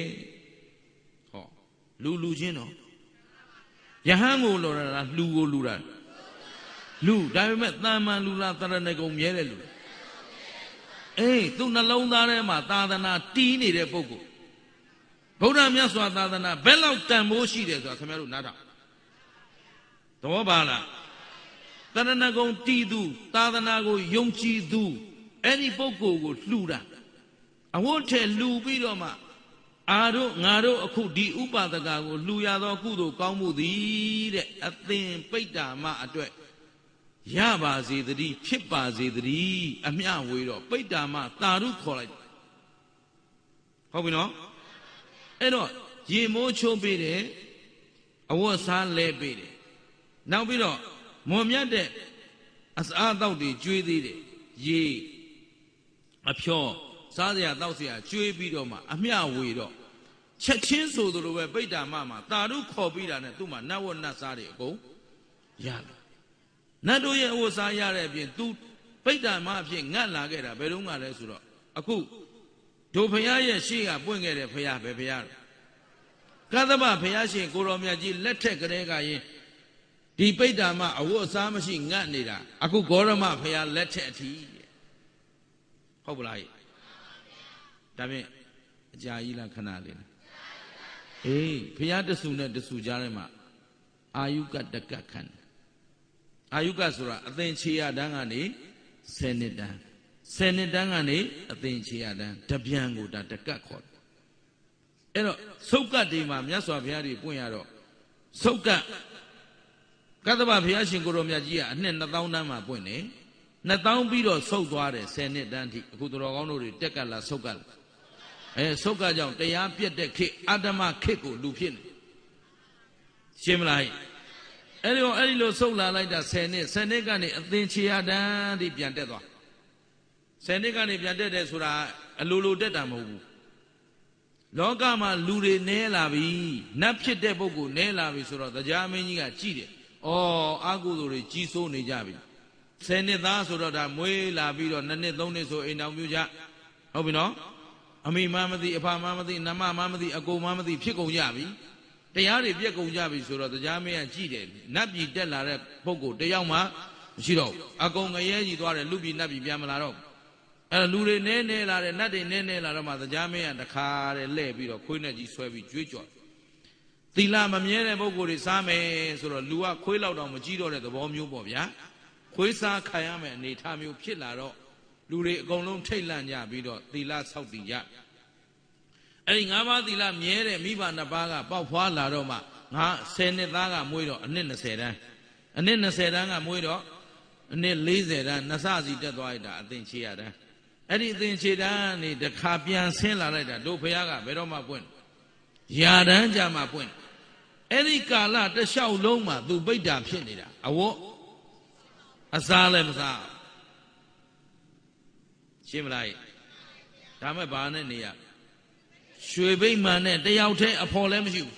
ဟောလူလူချင်းတော့ယဟန်ကိုလိုတာလူကိုလူတာ လူဒါပေမဲ့တာမန်လူလားတရဏဂုံမြဲတဲ့လူအေးသူနှလုံးသားထဲမှာသာသနာတီးနေတဲ့ပုဂ္ဂိုလ်ဗုဒ္ဓမြတ်စွာသာသနာဘယ်လောက်တန်ဖိုးရှိတယ်ဆိုတာခင်ဗျားတို့နားထောင်သဘောပါလားတရဏဂုံတီးသူသာသနာကိုယုံကြည်သူအဲ့ဒီပုဂ္ဂိုလ်ကိုလှူတာအဝတ်ထဲလှူပြီးတော့မှအာတို့ငါတို့အခုဒီဥပါဒကကိုလှူရသောကုသိုလ်ကောင်းမှုသည်တဲ့အသင်ပိဋ္ဌာမအတွက် ရပါစေတည်းဖြစ်ပါစေတည်းအမျှဝေတော့ပိဋ္ဌာမတာရုခေါ်လိုက်ဟုတ်ပြီနော်အဲ့တော့ရေမိုးချိုးပေးတယ်အဝတ်စားလဲပေးတယ်နောက်ပြီးတော့မွန်မြတ်တဲ့အစားအသောက်တွေကျွေးသေးတယ်ရေအဖြောစားစရာတောက်စရာကျွေးပြီးတော့မှအမျှဝေတော့ချက်ချင်းဆိုသလိုပဲပိဋ္ဌာမမှာတာရုခေါ်ပြီးတာနဲ့သူ့မှာနတ်ဝတ်နတ်စားတွေအကုန်ရတယ် နတ်တို့ရဲ့အဝတ်စားရတဲ့အပြင် तू ပိဋ္ဌာမအဖြစ်ငတ်လာခဲ့တာဘယ်တော့မှလဲဆိုတော့အခုဒိုဖရားရဲ့ရှေ့ကပွင့်ခဲ့တဲ့ဖရားပဲဖရားကသဗ္ဗဖရားရှင်ကိုရောမြတ်ကြီးလက်ထက်ကလေးကရင်ဒီပိဋ္ဌာမအဝတ်အစားမရှိငတ်နေတာအခုဂေါရမဖရားလက်ထက်အထိဟုတ်ပလားဒါဖြင့်အကြာကြီးလားခဏလေးလားအေးဖရားတဆူနဲ့တဆူကြားထဲမှာအာယုကတကတ်ခန္ဓာ အာယုကဆိုတာအသင်ချေရတန်းကနေ10နှစ်တန်း10နှစ်တန်းကနေအသင်ချေရတန်းတပြန်ကိုဒါတကတ်ခေါ်တယ်အဲ့တော့စုတ်ကတ်ဒီမှာမြတ်စွာဘုရားကြီးပွင့်ရတော့စုတ်ကတ်ကတ္တဗဘုရားရှင်ကိုရောမြတ်ကြီးကအနှစ်2000တန်းမှာပွင့်တယ်2000ပြီးတော့ဆုတ်သွားတယ်10နှစ်တန်းထိအခုတော်ကောင်းတို့တွေတက်ကတ်လာဆုတ်ကတ်လာအဲဆုတ်ကတ်ကြောင့်တရားပြတ်တဲ့ခေအတ္တမခေကိုလူဖြစ်နေရှင်းမလား အဲ့ဒီတော့အဲ့ဒီလိုဆုတ်လာလိုက်တာ10နှစ်10နှစ်ကနေအသင်ချေရတန်းထိပြန်တက်သွား10နှစ်ကနေပြန်တက်တယ်ဆိုတာအလိုလိုတက်တာမဟုတ်ဘူးလောကမှာလူတွေနဲလာပြီနတ်ဖြစ်တဲ့ပုဂ္ဂိုလ်နဲလာပြီဆိုတော့တရားမင်းကြီးကကြည့်တယ်။အော်အာဟုသူတွေကြီးစိုးနေကြပြီ။ဆယ်နှစ်သားဆိုတော့ဒါမွေးလာပြီးတော့နှစ်နှစ်သုံးနှစ်ဆိုအိမ်တော်ပြုကြ။ဟုတ်ပြီနော်။အမိမမသိအဖမမသိနမမမသိအကိုမမသိဖြစ်ကုန်ကြပြီ။ တရားတွေပြက်ကုန်ကြပြီဆိုတော့တရားမင်းကကြည့်တယ်။နတ်ပြည်တက်လာတဲ့ပုဂ္ဂိုလ်တယောက်မှမရှိတော့ဘူး။အကုန်ငရဲကြီးသွားတယ်လူပြည်နတ်ပြည်ပြန်မလာတော့ဘူးအဲလူတွေနဲနဲလာတယ်နတ်တွေနဲနဲလာတော့မှတရားမင်းကတခါတဲ့လှဲ့ပြီးတော့ခွေးနဲ့ကြီးဆွဲပြီးကြွေးကြော်သီလမမြဲတဲ့ပုဂ္ဂိုလ်တွေစားမယ်ဆိုတော့လူကခွေးလောက်တောင်မကြည့်တော့တဲ့သဘောမျိုးပေါ့ဗျာခွေးစားခံရမယ်အနေထားမျိုးဖြစ်လာတော့လူတွေအကုန်လုံးထိတ်လန့်ကြပြီးတော့သီလဆောက်တည်ကြ အဲ့ဒီ၅ပါးသီလမြဲတဲ့မိဘနှစ်ပါးကပေါက်ဖွားလာတော့မှငါ10နှစ်သားကမွေးတော့အနှစ်20တန်းအနှစ်20တန်းကမွေးတော့အနှစ်40တန်းနှစ်ဆစီတက်သွားရတာအသင်ချေရတန်းအဲ့ဒီအသင်ခြေတန်းနေတခါပြန်ဆင်းလာလိုက်တာတို့ဘုရားကဘယ်တော့မှပွင့်ရာတန်းကြမှာပွင့်အဲ့ဒီကာလတလျှောက်လုံးမှာသူပိဋ္ဌာဖြစ်နေတာအဝတ်အစားလည်းမစားရှင်းမလားဒါမဲ့ဘာနဲ့နေရ ရွှေဘိမှန်နဲ့တယောက်တည်းအဖော်လည်းမရှိဘူး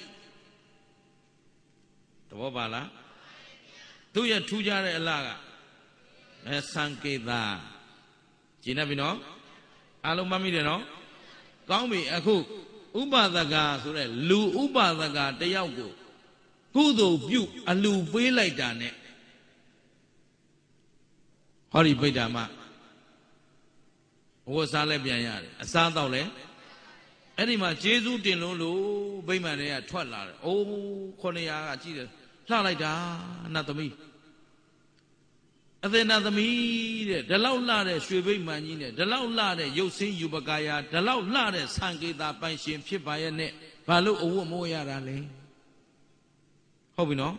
တဘောပါလားသူ့ရဲ့ထူးခြားတဲ့အလားကအဲစံကေတာကျင်းနေပြီနော်အားလုံးမှတ်မိတယ်နော်ကောင်းပြီအခုဥပဒကဆိုတဲ့လူဥပဒကတယောက်ကိုကုသိုလ်ပြုအလူပေးလိုက်တာ ਨੇ ဟောဒီဗိဒ္ဓမဝတ်စားလဲပြန်ရတယ်အစားတော့လဲ အဲ့ဒီမှာဂျေဇုတင်လို့လို့ဗိမာန်တွေကထွက်လာတယ်အိုး900ကကြည့်တယ်လှလိုက်တာနတ်သမီးအသေနာသမီးတဲ့ဒီလောက်လှတဲ့ရွှေဘိမှန်ကြီးနဲ့ဒီလောက်လှတဲ့ရုပ်ဆင်းယူပကာယဒီလောက်လှတဲ့ဆံကေတာပိုင်ရှင်ဖြစ်ပါရဲ့နဲ့ဘာလို့အဝတ်မိုးရတာလဲဟုတ်ပြီနော်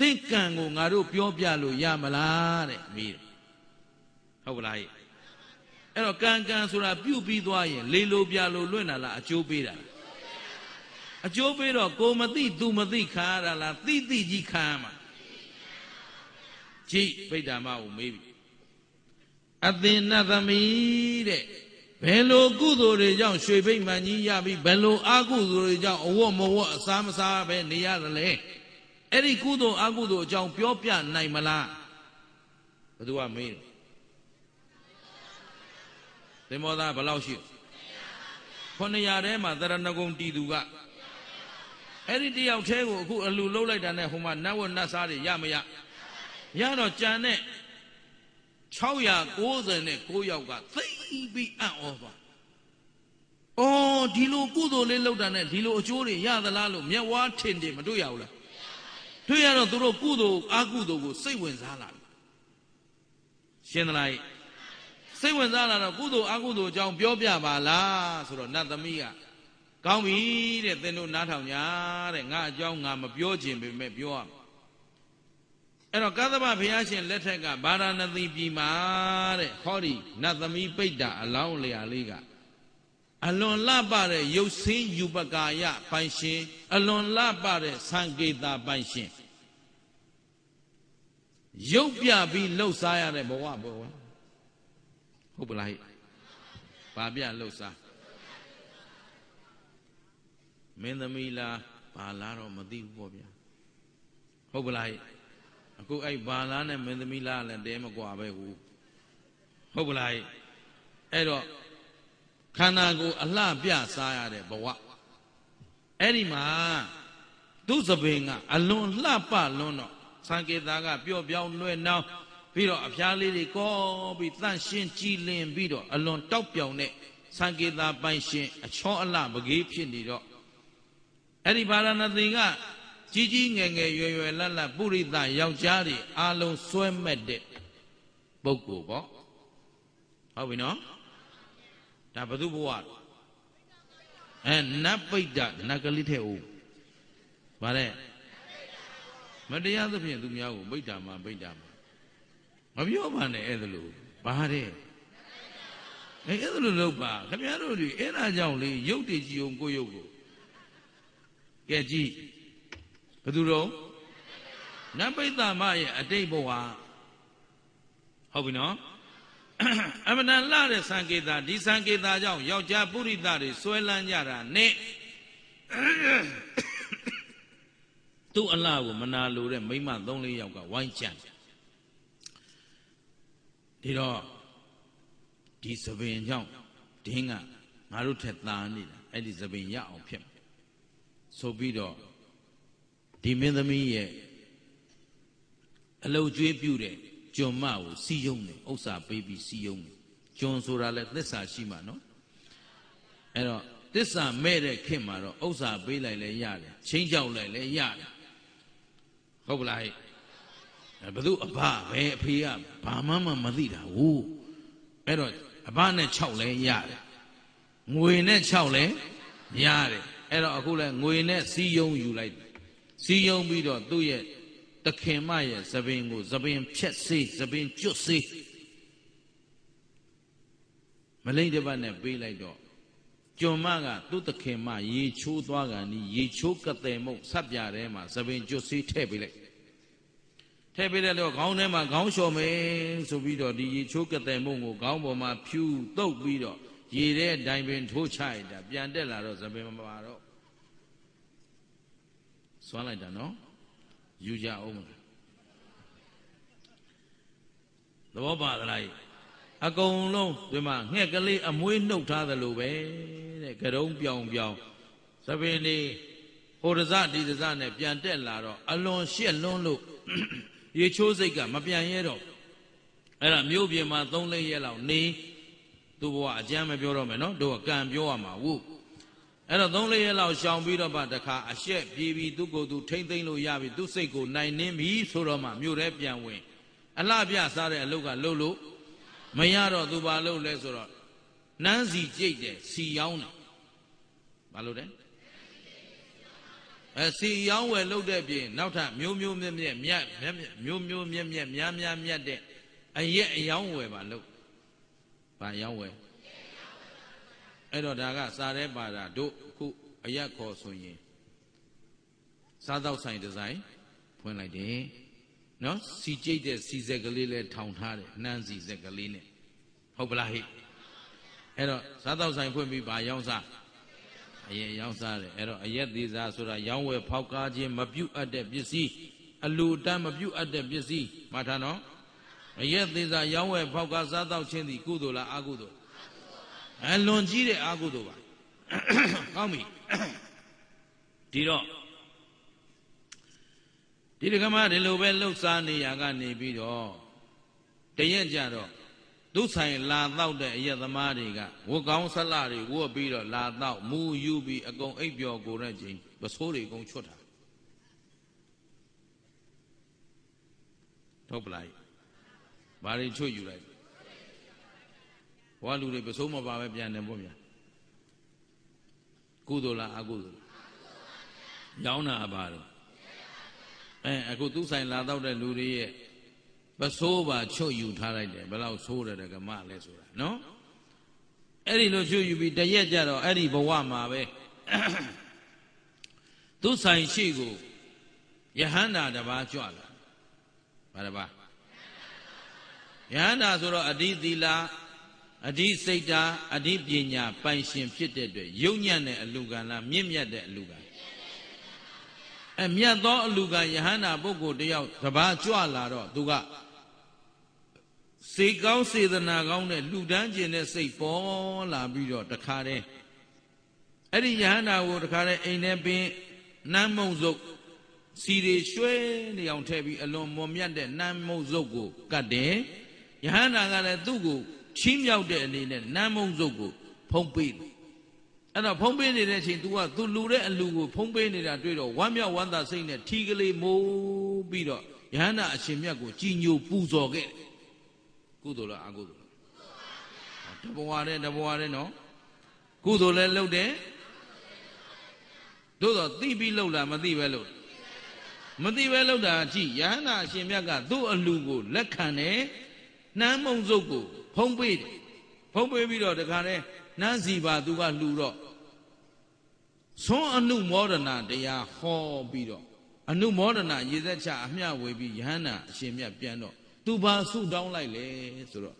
သင်္ကံကိုငါတို့ပြောပြလို့ရမလားတဲ့မိဟုတ်ကလား အဲ့တော့ကံကံဆိုတာပြုတ်ပြီးသွားရင်လေလိုပြလိုလွင့်တာလားအကျိုးပေးတာအကျိုးပေးတော့ကိုမသိသူမသိခံရတာလားသိသိကြီးခံရမှာကြည်ပိဋ္ဌာမကိုမေးပြီအသင်္နသမီးတဲ့ဘယ်လိုကုသိုလ်တွေကြောင့်ရွှေဘိမှန်ကြီးရပြီဘယ်လိုအကုသိုလ်တွေကြောင့်အဝတ်မဝတ်အစားမစားပဲနေရသလဲအဲ့ဒီကုသိုလ်အကုသိုလ်အကြောင်းပြောပြနိုင်မလားဘယ်သူကမေးတယ် သင်္ဘောသားဘယ်လောက်ရှိ900ထဲမှာတရဏဂုံတီသူကအဲ့ဒီတယောက်တည်းကိုအခုအလူလုံးလိုက်တာနဲ့ဟိုမှာနတ်ဝတ်နတ်စားတွေရမရရတော့ကြံတဲ့696ယောက်ကသိပြီးအံ့ဩသွား။အော်ဒီလိုကုသိုလ်လေးလုပ်တာနဲ့ဒီလိုအကျိုးတွေရသလားလို့မျက်ဝါးထင်တယ်မတွေ့ရဘူးလား။တွေ့ရတော့သူတို့ကုသိုလ်အကုသိုလ်ကိုစိတ်ဝင်စားလာပြီ။ရှင်းသလား။ စစိတ်ဝင်စားလာတော့ကုသိုလ်အကုသိုလ်အကြောင်းပြောပြပါလားဆိုတော့နတ်သမီးကကောင်းပြီတဲ့သင်တို့နားထောင်ညာတဲ့ငါအကြောင်းငါမပြောခြင်းပေမဲ့ပြောရမယ်အဲ့တော့ကသဗ္ဗဘုရားရှင်လက်ထက်ကဗာရာဏသီပြည်မှာတဲ့ဟောဒီနတ်သမီးပိတ်တာအလောင်းလျာလေးကအလွန်လှပတဲ့ရုပ်ဆင်းယူပကာယပိုင်ရှင်အလွန်လှပတဲ့သံကေတာပိုင်ရှင်ရုပ်ပြပြီးလှုပ်ရှားရတဲ့ဘဝဘဝ ဟုတ်ပလားဟိဘာပြလှုပ်ရှားမင်းသမီးလားဘာလားတော့မသိဘူးပေါ့ဗျာဟုတ်ပလားဟိအခုအဲ့ဘာလားနဲ့မင်းသမီးလားလည်းတဲမကွာပဲဟုတ်ဟုတ်ပလားဟိအဲ့တော့ခန္ဓာကိုယ်အလှပြစားရတဲ့ဘဝအဲ့ဒီမှာသူသပင်ကအလွန်လှပလွန်းတော့သံကေတာကပျော့ပြောင်းလွဲ့နှောင်း ပြီးတော့အဖျားလေးတွေကောပြီးတန့်ရှင်းကြည်လင်ပြီးတော့အလွန်တောက်ပြောင်တဲ့သံကေတာပိုင်ရှင်အချောအလှပကေးဖြစ်နေတော့အဲ့ဒီဗာရဏသီကကြီးကြီးငယ်ငယ်ရွယ်ရွယ်လတ်လတ်ပုရိသယောက်ျားတွေအာလုံးစွဲမဲ့တဲ့ပုဂ္ဂိုလ်ပေါ့ဟုတ်ပြီနော်ဒါဘု து ဘဝအဲနတ်ပိဋ္ဌနတ်ကလေးထဲဦးဗါတဲ့မတရားသဖြင့်သူများကိုပိဋ္ဌာမှာပိဋ္ဌာမှာ မပြောပါနဲ့အဲ့ဒါလို့ဘာတဲ့အဲအဲ့ဒါလို့လုပ်ပါခင်ဗျားတို့ဒီအဲ့ဒါကြောင့်လေရုပ်တည်ကြည့်အောင်ကိုရုပ်ကိုကဲကြည့်ဘယ်သူတော့နတ်ပိဋ္ဌာမရဲ့အတိတ်ဘဝဟုတ်ပြီနော်အမနာလှတဲ့သံကေတာဒီသံကေတာကြောင့်ယောက်ျားပုရိသတွေဆွဲလန်းကြတာနဲ့သူ့အလှကိုမနာလိုတဲ့မိမ၃၄ယောက်ကဝိုင်းကြံ ဒီတော့ဒီသပင်ကြောင့်ဒင်းကငါတို့ထက်သာနေတာအဲ့ဒီသပင်ရအောင်ဖြစ်ဆိုပြီးတော့ဒီမင်းသမီးရဲ့အလုတ်ကျွေးပြုတဲ့ကျွန်မကိုစီယုံတယ်ဥစ္စာပေးပြီးစီယုံတယ်ကျွန်ဆိုတာလဲသစ္စာရှိမှနော်အဲ့တော့သစ္စာမဲ့တဲ့ခင်မှာတော့ဥစ္စာပေးလိုက်လဲရတယ်ချင်းကြောက်လိုက်လဲရတယ်ဟုတ်ပလားဟဲ့ ဘသူအဘပဲအဖေကဘာမှမမသိတာဟုတ်အဲ့တော့အဘနဲ့6လဲရတယ်ငွေနဲ့6လဲရတယ်အဲ့တော့အခုလဲငွေနဲ့စီယုံယူလိုက်စီယုံပြီးတော့သူ့ရဲ့တခင်မရဲ့သပင်ကိုသပင်ဖြက်စေးသပင်ကျွတ်စေးမလိမ့်တပတ်နဲ့ပေးလိုက်တော့ကျွန်မကသူ့တခင်မရေချိုးသွားကန်ဒီရေချိုးကတဲ့မုတ်ဆက်ပြထဲမှာသပင်ကျွတ်စေးထည့်ပေးလိုက် ထည့်ပေးတဲ့တော့ခေါင်းထဲမှာခေါင်းလျှော်မယ်ဆိုပြီးတော့ဒီရေချိုးကတဲ့မုတ်ကိုခေါင်းပေါ်မှာဖြူတုပ်ပြီးတော့ရေထဲအတိုင်းပင်ထိုးချရတာပြန်တက်လာတော့သပင်မပါတော့စွမ်းလိုက်တာနော်ယူကြအောင်မလားသဘောပါသလားအကုန်လုံးဒီမှာငှက်ကလေးအမွေးနှုတ်ထားသလိုပဲတဲ့ကရုံးပြောင်ပြောင်သပင်လေးဟိုရဇဒီရဇနဲ့ပြန်တက်လာတော့အလွန်ရှက်လွန်းလို့ ရေချိုးစိတ်ကမပြန်ရဲတော့အဲ့ဒါမြို့ပြင်မှာ၃လရက်လောက်နေသူ့ဘဝအကျမ်းမပြောတော့မယ်နော်တို့ကကံပြောရမှာဝုအဲ့တော့သုံးလေးရက်လောက်ရှောင်ပြီးတော့မှတခါအရှက်ပြေးပြီးသူ့ကိုယ်သူထိမ့်သိမ့်လို့ရပြီသူ့စိတ်ကိုနိုင်နှင်းပြီဆိုတော့မှမြို့ထဲပြန်ဝင် အလှပြစားတဲ့အလုပ်ကလှုပ်လို့မရတော့သူဘာလုပ်လဲဆိုတော့နန်းစီကြိတ်တယ်စီရောင်းတယ်ဘာလို့လဲ အဲစီရောင်းဝယ်လုပ်တဲ့ပြင်နောက်ထပ်မျိုးမျိုးမြက်မြက်မြတ်မျိုးမျိုးမြက်မြက်များများမြတ်တဲ့အရက်အယောင်းဝယ်ပါလို့ဘာရောင်းဝယ်အဲ့တော့ဒါကစားတဲ့ပါတာတို့ခုအရက်ခေါ်ဆိုရင်စားတော့ဆိုင်ဒီဇိုင်းဖွင့်လိုက်တယ်နော်စီကြိတ်တဲ့စီဆက်ကလေးလဲထောင်ထားတယ်နှမ်းစီဆက်ကလေးနဲ့ဟုတ်ပလားဟိအဲ့တော့စားတော့ဆိုင်ဖွင့်ပြီးဗာရောင်းစား အရင်ရောင်းစားတယ်အဲ့တော့အရက်သေးစားဆိုတာရောင်းဝယ်ဖောက်ကားခြင်းမပြုတ်အပ်တဲ့ပစ္စည်းအလူတန်းမပြုတ်အပ်တဲ့ပစ္စည်းမှားထားနော်အရက်သေးစားရောင်းဝယ်ဖောက်ကားစားတော့ခြင်းသည်ကုသိုလ်လားအကုသိုလ်အလွန်ကြီးတဲ့အာဟုသောပါကောင်းပြီဒီတော့ဒီဒကမဒီလိုပဲလှုပ်ရှားနေရကနေပြီးတော့တရက်ကြတော့ သူဆိုင်လာတော့တဲ့အရက်သမားတွေကဝတ်ကောင်းဆက်လာတွေဝတ်ပြီးတော့လာတော့မူယူပြီးအကုန်အိပ်ပျော်ကိုတဲ့ချိန်ပစိုးတွေအကုန်ချွတ်တာထုတ်ပလိုက်ဘာတွေချွတ်ယူလိုက်ဘဝလူတွေပစိုးမပါပဲပြန်တယ်ပေါ့ဗျာကုသိုလ်လားအကုသိုလ်လားရောင်းတာအပါတော့အဲအခုသူဆိုင်လာတော့တဲ့လူတွေရဲ့ ပစိုးပါချွတ်ယူထားလိုက်တယ်ဘယ်လောက်ဆိုးတယ်ကမလဲဆိုတာနော်အဲ့ဒီလိုချွတ်ယူပြီးတရက်ကြတော့အဲ့ဒီဘဝမှာပဲသူဆိုင်ရှိကိုယဟန္တာတပါးကြွလာဘာတပါးယဟန္တာဆိုတော့အဓိသီလာအဓိစိတ်တာအဓိပညာပိုင်ရှင်ဖြစ်တဲ့အတွက်ယုံညံ့တဲ့အလူကံလားမြင့်မြတ်တဲ့အလူကံအမြတ်သောအလူကံယဟန္တာပုဂ္ဂိုလ်တယောက်တပါးကြွလာတော့သူက စေကောင်းစေတနာကောင်းတဲ့လူတန်းကျင်တဲ့စိတ်ပေါ်လာပြီးတော့တခါတည်းအဲ့ဒီယဟန္တာကိုတခါတည်းအိမ်ထဲပင်နမ်းမုံစုပ်စီတွေရွှဲနေအောင်ထည့်ပြီးအလွန်မွန်မြတ်တဲ့နမ်းမုံစုပ်ကိုကတ်တယ်ယဟန္တာကလည်းသူ့ကိုချီးမြှောက်တဲ့အနေနဲ့နမ်းမုံစုပ်ကိုဖုံးပေးတယ်အဲ့တော့ဖုံးပေးနေတဲ့အချိန် तू က तू လူတဲ့အလူကိုဖုံးပေးနေတာတွေ့တော့ဝမ်းမြောက်ဝမ်းသာစိတ်နဲ့ထီကလေးမိုးပြီးတော့ယဟန္တာအရှင်မြတ်ကိုကြည်ညိုပူဇော်ခဲ့တယ် ကုသိုလ်လားအကုသိုလ်လားတဘဝနဲ့တဘဝနဲ့နော်ကုသိုလ်လည်းလုပ်တယ်တို့တော့သိပြီးလှုပ်လားမသိပဲလှုပ်မသိပဲလှုပ်တာကြည့်ယဟန္တာအရှင်မြတ်ကသူ့အလူကိုလက်ခံတယ်နှမ်းမုံစုပ်ကိုဖုံးပေးတယ်ဖုံးပေးပြီးတော့တခါတည်းနှမ်းစီပါသူကလှူတော့သွန်အနုမောဒနာတရားဟောပြီးတော့အနုမောဒနာရေသက်ချအမျှဝေပြီးယဟန္တာအရှင်မြတ်ပြန်တော့ သူဘာဆုတောင်းလိုက်လေဆိုတော့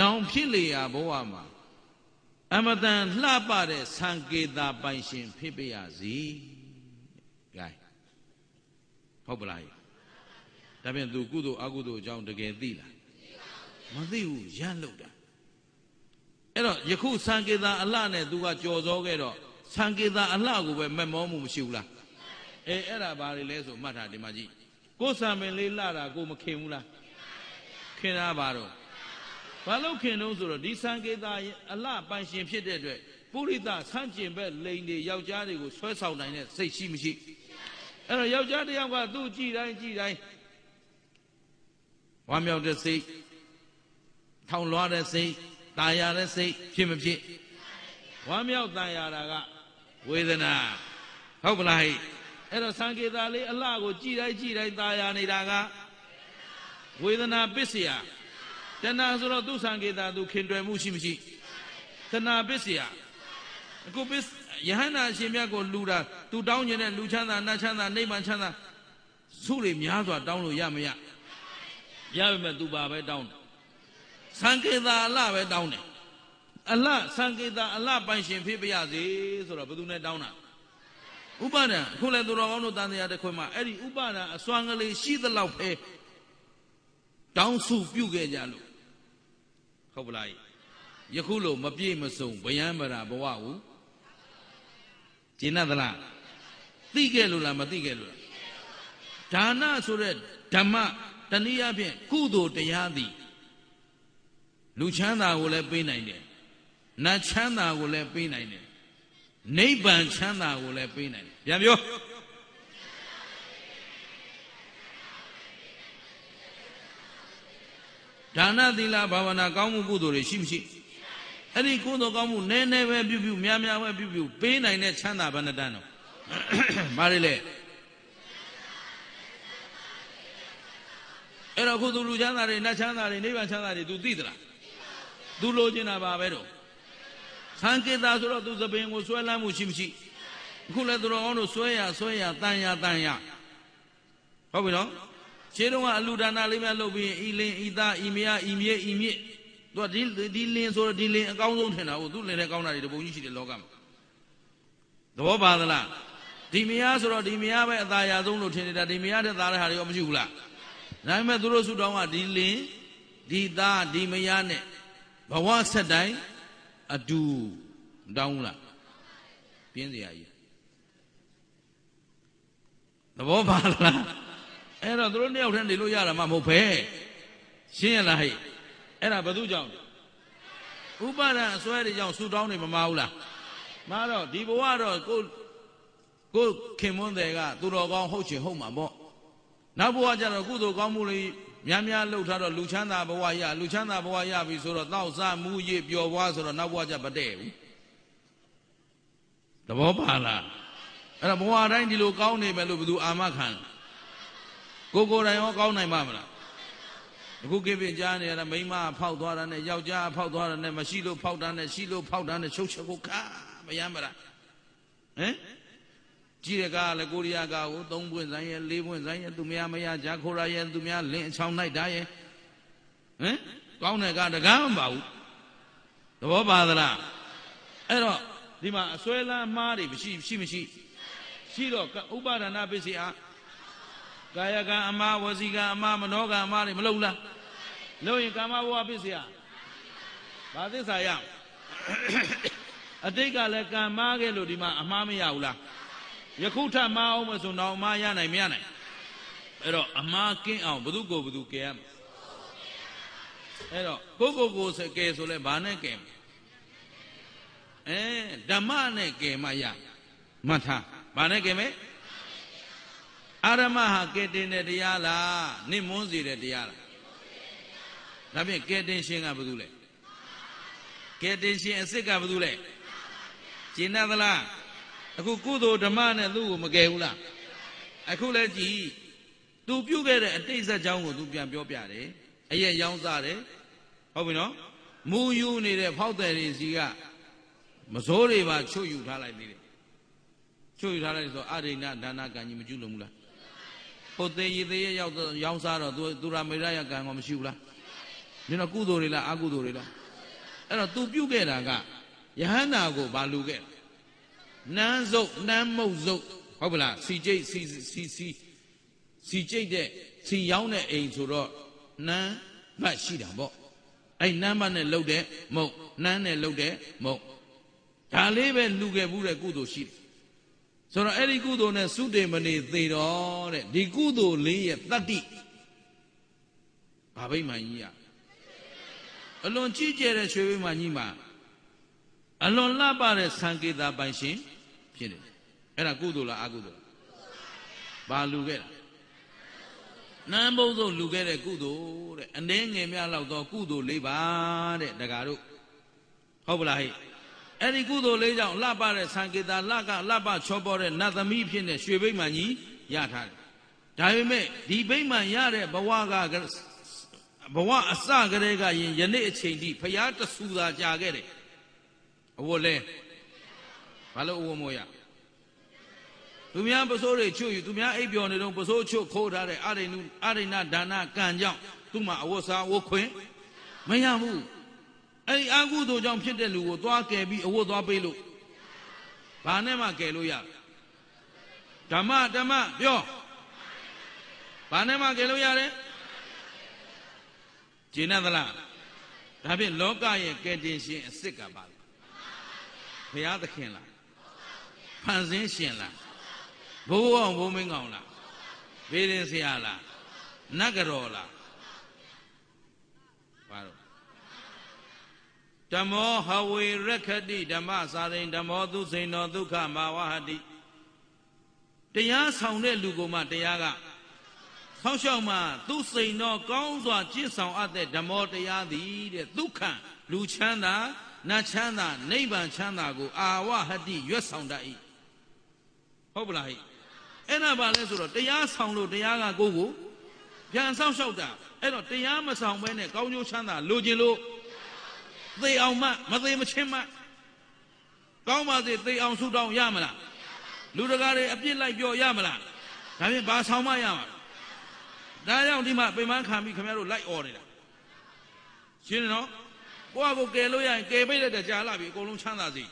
နောင်ဖြစ်လေရာဘဝမှာအမတန်လှပတဲ့သံကေတာပိုင်ရှင် ဖြစ်ပါရစေ။ gain ဟုတ်ပလား။ဒါပြန်သူကုသိုလ်အကုသိုလ်အကြောင်းတကယ်သိလား။မသိဘူးရမ်းလို့တာ။အဲ့တော့ယခုသံကေတာအလှနဲ့သူကကြော်စောခဲ့တော့သံကေတာအလှကိုပဲမက်မောမှုမရှိဘူးလား။အေးအဲ့ဒါဘာတွေလဲဆိုမှတ်ထားဒီမှာကြည့်။ကိုယ်စံပင်လေးလှတာကိုမခင်ဘူးလား။ ခင်တာပါတော့ဘာလို့ခင်တော့ဆိုတော့ဒီသံကေတာအလှပိုင်ရှင်ဖြစ်တဲ့အတွက်ပုရိသဆန့်ကျင်ဘက်လိန်တွေယောက်ျားတွေကိုဆွဲဆောင်နိုင်တဲ့စိတ်ရှိမရှိအဲ့တော့ယောက်ျားတစ်ယောက်ကသူ့ကြည်တိုင်းကြည်တိုင်းဝမ်းမြောက်တဲ့စိတ်ထောင်လွှားတဲ့စိတ်ตายရတဲ့စိတ်ဖြစ်မဖြစ်ဝမ်းမြောက်ตายရတာကဝေဒနာဟုတ်ပလားဟိအဲ့တော့သံကေတာလေးအလှကိုကြည်တိုင်းကြည်တိုင်းตายရနေတာက ဝေဒနာပစ္စယတဏှာဆိုတော့သူ့သံကေတာသူခင်တွယ်မှုရှိမရှိတဏှာပစ္စယအခုပစ္စယဟန္တာရှင်မြတ်ကိုလူတာသူတောင်းကျင်တဲ့လူချမ်းသာနတ်ချမ်းသာနိဗ္ဗာန်ချမ်းသာဆုတွေများစွာတောင်းလို့ရမရရပါမယ်သူပါပဲတောင်းတယ်သံကေတာအလှပဲတောင်းတယ်အလှသံကေတာအလှပိုင်ရှင်ဖြစ်ပါရစေဆိုတော့ဘယ်သူနဲ့တောင်းတာဥပါဒံအခုလည်းသူတော်ကောင်းတို့တန်တရားတစ်ခွင်မှာအဲ့ဒီဥပါဒံအစွမ်းကလေးရှိသလောက်ပဲ တောင်းစုပြုခဲ့ကြလို့ဟုတ်ပလားယခုလိုမပြည့်မစုံဗယံပရာဘဝဟုကျင့်သလားသိခဲ့လို့လားမသိခဲ့လို့လားဒါနဆိုတဲ့ဓမ္မတနည်းအားဖြင့်ကုသိုလ်တရားသည်လူချမ်းသာကိုလည်းပေးနိုင်တယ်နတ်ချမ်းသာကိုလည်းပေးနိုင်တယ်နိဗ္ဗာန်ချမ်းသာကိုလည်းပေးနိုင်တယ်ပြန်ပြော ဒါနသီလဘာဝနာကောင်းမှုကုသိုလ်တွေရှိမရှိအဲ့ဒီကုသိုလ်ကောင်းမှုနည်းနည်းပဲပြုပြုများများပဲပြုပြုပေးနိုင်တဲ့ချမ်းသာဘဏ္ဍတန်တော့မာရီလေအဲ့တော့ခုသူလူချမ်းသာတွေနတ်ချမ်းသာတွေနိဗ္ဗာန်ချမ်းသာတွေ तू သိသလားသူလိုချင်တာပါပဲတော့ခံကိတာဆိုတော့သူသပင်ကိုဆွဲလမ်းမှုရှိမရှိအခုလည်းသူတော်ကောင်းတို့ဆွဲရဆွဲရတန်ရတန်ရဟုတ်ပြီနော် ရှင်းတော့ကအလူဒါနာလေးများလုပ်ပြီးဤလင်းဤသားဤမယားဤမြေဤမြစ်သူကဒီဒီလင်းဆိုတော့ဒီလင်းအကောင်းဆုံးထင်တာဟုတ်သူလင်းနဲ့ကောင်းတာတွေတပုံကြီးရှိတယ်လောကမှာသဘောပါသလားဒီမယားဆိုတော့ဒီမယားပဲအသာရဆုံးလို့ထင်နေတာဒီမယားတဲ့သားတဲ့ဟာတွေရောမရှိဘူးလားဒါပေမဲ့သူတို့ဆုတောင်းကဒီလင်းဒီသားဒီမယားနဲ့ဘဝဆက်တိုင်းအတူတောင်းလားပြင်းစရာကြီးသဘောပါလား အဲ့တော့သူတို့နှစ်ယောက်တည်းနေလို့ရတာမှမဟုတ်ပဲရှင်းရလားဟဲ့အဲ့ဒါဘယ်သူကြောင့်ဥပါဒံအစွဲတွေကြောင့်ဆူတောင်းနေမမဟုတ်လားမားတော့ဒီဘဝတော့ကိုကိုခင်မွန်းတယ်ကသူတော်ကောင်းဟုတ်ချင်ဟုတ်မှာပေါ့နောက်ဘဝကျတော့ကုသိုလ်ကောင်းမှုတွေများများလှုပ်ထားတော့လူချမ်းသာဘဝရလူချမ်းသာဘဝရပြီဆိုတော့တောက်စားမူရပျော်ပွားဆိုတော့နောက်ဘဝကျမတည့်ဘူးသဘောပါလားအဲ့တော့ဘဝတိုင်းဒီလိုကောင်းနေမယ်လို့ဘယ်သူအာမခံ ကိုကိုယ်တိုင်ရောကောင်းနိုင်မှာမလားအခုကိပင်ကြားနေရတာမိန်းမဖောက်သွားတာနဲ့ယောက်ျားဖောက်သွားတာနဲ့မရှိလို့ဖောက်တာနဲ့ရှိလို့ဖောက်တာနဲ့ချုပ်ချက်ကိုခါမရမ်းမလားဟမ်ကြည့်ရကားလည်းကိုရီးယားကားကို၃ပွင့်ဆိုင်ရဲ့၄ပွင့်ဆိုင်ရဲ့သူများမရဂျာခိုရာရဲ့သူများလင်းအချောင်းလိုက်တာရဲ့ဟမ်ကောင်းတဲ့ကားတကားမပါဘူးသဘောပါသလားအဲ့တော့ဒီမှာအစွဲလမ်းမားတွေမရှိရှိမရှိရှိတော့ဥပါဒနာပစ္စည်းအား ကာယကံအမဝစီကံအမမနောကံအမတွေမလုံလားလုံရင်ကာမဘဝပစ္စည်းအားဘာသစ္စာရအတိတ်ကလည်းကံမားခဲ့လို့ဒီမှာအမှားမရဘူးလားယခုထမအောင်မဆိုတော့အမှားရနိုင်မရနိုင်အဲ့တော့အမှားကင်းအောင်ဘု து ကိုဘု து ကဲရမယ်အဲ့တော့ကိုကိုကိုစကဲဆိုလဲဘာနဲ့ကဲမလဲအဲဓမ္မနဲ့ကဲမှရမှတ်ထားဘာနဲ့ကဲမဲ အာရမဟာကဲတင်တဲ့တရားလားနင့်မွန်းစီတဲ့တရားလားဒါဖြင့်ကဲတင်ရှင်ကဘယ်သူလဲကဲတင်ရှင်အစ်စ်ကဘယ်သူလဲကျင်သလားအခုကုသိုလ်ဓမ္မနဲ့သူ့ကိုမကယ်ဘူးလားအခုလည်းကြည်သူပြုတ်ခဲ့တဲ့အတိတ်ဇက်ကြောင်းကိုသူပြန်ပြောပြတယ်အရဲ့ရောင်းစားတယ်ဟုတ်ပြီနော်မူယူနေတဲ့ဖောက်တယ်တွေစီကမစိုးတွေပါချွတ်ယူထားလိုက်သေးတယ်ချွတ်ယူထားလိုက်ဆိုအရိဏဒါနကံကြီးမကျူးလို့ဘူးလား ဟုတ်သေးရသေးရရောက်ရောင်းစားတော့သူသူရမေရယကံကောမရှိဘူးလားဒီတော့ကုသိုလ်တွေလားအကုသိုလ်တွေလားအဲ့တော့ तू ပြုတ်ခဲ့တာကယဟန္တာကိုဘာလူခဲ့နန်းစုပ်နန်းမုတ်စုပ်ဟုတ်ပလားစီကျိတ်စီစီစီစီကျိတ်တဲ့စီရောင်းတဲ့အိမ်ဆိုတော့နန်းမတ်ရှိတာပေါ့အဲ့နန်းမတ်နဲ့လှုပ်တဲ့မုတ်နန်းနဲ့လှုပ်တဲ့မုတ်ဒါလေးပဲလူခဲ့ဘူးတဲ့ကုသိုလ်ရှိတယ် ဆိုတော့အဲ့ဒီကုသိုလ်နဲ့သုတေမဏေသေတော်တဲ့ဒီကုသိုလ်လေးရဲ့တတ္တိဘာဗိမာန်ကြီးရအလွန်ကြီးကျယ်တဲ့ရွှေဗိမာန်ကြီးမှာအလွန်လှပတဲ့သံကေတာပိုင်ရှင်ဖြစ်တယ်အဲ့ဒါကုသိုလ်လားအကုသိုလ်လားဘာလူခဲ့တာနန်းဘုံဆုံးလူခဲ့တဲ့ကုသိုလ်တဲ့အနေငယ်များလောက်တော့ကုသိုလ်လေးပါတဲ့တကားတို့ဟုတ်ပလားဟိ အဲ့ဒီကုသိုလ်လေးကြောင့်လှပတဲ့သံကေတာလှကလှပချောပေါ်တဲ့နတ်သမီးဖြစ်တဲ့ရွှေဗိမာန်ကြီးရထားတယ်ဒါပေမဲ့ဒီဗိမာန်ရတဲ့ဘဝကဘဝအစကတည်းကယင်ယနေ့အချိန်ထိဖရာတဆူသာကြာခဲ့တယ်အဝတ်လဲဘာလို့အဝတ်မို့ရသူများပစိုးတွေချွတ်ယူသူများအိပ်ပျော်နေတော့ပစိုးချွတ်ခိုးထားတဲ့အရိနုအရိဏဒါနကံကြောင့်သူ့မှာအဝတ်စားအဝတ်ခွင်မရဘူး အဲ့ဒီအကုသိုလ်ကြောင့်ဖြစ်တဲ့လူကိုသွားကယ်ပြီးအဝတ်သွားပေးလို့ဘာနဲ့မှကယ်လို့ရဓမ္မဓမ္မပြောဘာနဲ့မှကယ်လို့ရတယ်ကျင့်သလားဒါဖြင့်လောကရဲ့ကယ်တင်ရှင်အစ်စ်ကပါလားဘုရားသခင်လားဖန်ဆင်းရှင်လားဘိုးအောင်ဘိုးမင်းကောင်လားဘေးရင်ဆရာလားနတ်ကတော်လားဘာလို့ ဓမ္မောဟဝေရခတိဓမ္မစာရိန်ဓမ္မောသူစိန်တော်ဒုက္ခမာဝဟတိတရားဆောင်တဲ့လူကမှတရားကဆောင်းရှောက်မှသူစိန်တော်ကောင်းစွာကျင့်ဆောင်အပ်တဲ့ဓမ္မောတရားသည်တဲ့ဒုက္ခလူချမ်းသာနတ်ချမ်းသာနိဗ္ဗာန်ချမ်းသာကိုအာဝဟတိရွတ်ဆောင်တတ်၏ဟုတ်ပလားဟိအဲ့ဒါဘာလဲဆိုတော့တရားဆောင်လို့တရားကကိုကိုပြန်ဆောင်လျှောက်တာအဲ့တော့တရားမဆောင်ဘဲနဲ့ကောင်းကျိုးချမ်းသာလိုချင်လို့ သေအောင်မှမသေမချင်းမှကောင်းပါစေသေအောင်ဆုတောင်းရမလားလူတကာတွေအပြစ်လိုက်ပြောရမလားဒါဖြင့်ဘာဆောင်မရမှာဒါကြောင့်ဒီမှာပင်မခံပြီးခင်ဗျားတို့လိုက်អော်နေတာရှင်းနော်ကိုယ့်အကိုကယ်လို့ရရင်ကယ်ပေးတဲ့ကြာလာပြီအကုန်လုံးချမ်းသာစေ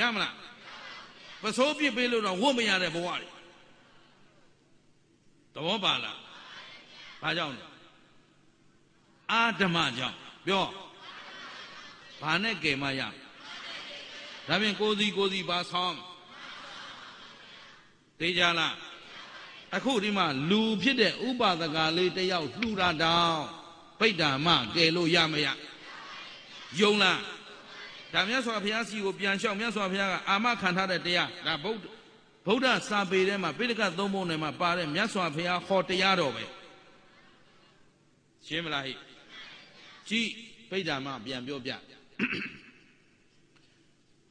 ရမလားပစိုးပြစ်ပေးလို့တော့ဝတ်မရတဲ့ဘဝတွေသဘောပါလားဘာကြောင့်လဲအာဓမ္မကြောင့်ပြော ဘာနဲ့ကယ်မရဒါဖြင့်ကိုစီကိုစီဘာဆောင်သိကြလားအခုဒီမှာလူဖြစ်တဲ့ဥပါဒကလေးတယောက်လှူတာတောင်ပိဋ္ဌာမကယ်လို့ရမရယုံလားဒါမြတ်စွာဘုရားစီကိုပြန်လျှောက်မြတ်စွာဘုရားကအာမခံထားတဲ့တရားဒါဗုဒ္ဓဗုဒ္ဓစာပေထဲမှာပိဋကသုံးပုံထဲမှာပါတဲ့မြတ်စွာဘုရားဟောတရားတော်ပဲရှင်းမလားဟိကြည့်ပိဋ္ဌာမပြန်ပြောပြ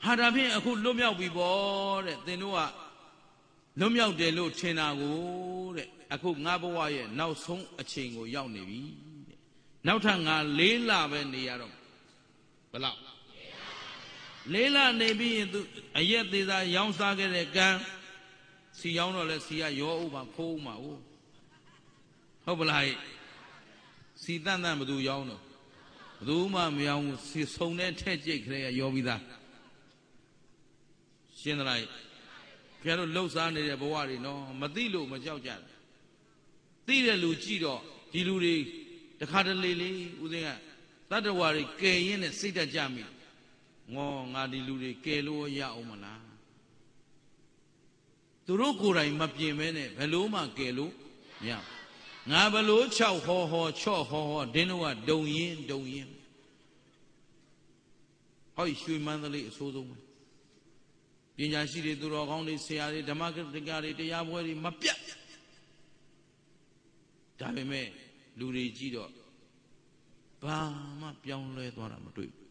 ဟာဒါဖြင့်အခုလွတ်မြောက်ပြီပေါ့တဲ့သင်တို့ကလွတ်မြောက်တယ်လို့ထင်တာကိုတဲ့အခုငါဘဝရဲ့နောက်ဆုံးအချိန်ကိုရောက်နေပြီတဲ့နောက်ထပ်ငါ၄လပဲနေရတော့ဘယ်လောက်လေးလနေပြီးရင်သူအရက်သေးစားရောင်းစားခဲ့တဲ့ကံစီရောင်းတော့လဲစီကရောဥပါခိုးဥမှာဟုတ်ဟုတ်ပလားစီတန်တန်ဘသူရောင်းတော့ဘ သူမှမရောင်းဘူးစီဆုံတဲ့ထက်ကြိတ်ခရဲရောပြီးသားရှင်းသလားခင်ဗျားတို့လှုပ်ရှားနေတဲ့ဘဝတွေနော်မသိလို့မကြောက်ကြဘူးသိတဲ့လူကြည့်တော့ဒီလူတွေတခါတလေလေးဦးစင်းကတတ္တဝါတွေကယ်ရင်းနဲ့စိတ်တက်ကြမိငေါငါဒီလူတွေကယ်လို့ရအောင်မလားသူတို့ကိုယ်တိုင်မပြင်မဲနဲ့ဘယ်လို့မှကယ်လို့မရငါဘလို့၆ဟောဟောချော့ဟောဟောဒင်းတို့ကဒုံရင်ဒုံရင် ဟောရွှေမန္တလေးအဆိုးဆုံးပဲပညာရှိတွေသူတော်ကောင်းတွေဆရာတွေဓမ္မကတိကတွေတရားပွဲတွေမပြတ်ဒါပေမဲ့လူတွေကြည့်တော့ဘာမှပြောင်းလဲသွားတာမတွေ့ဘူး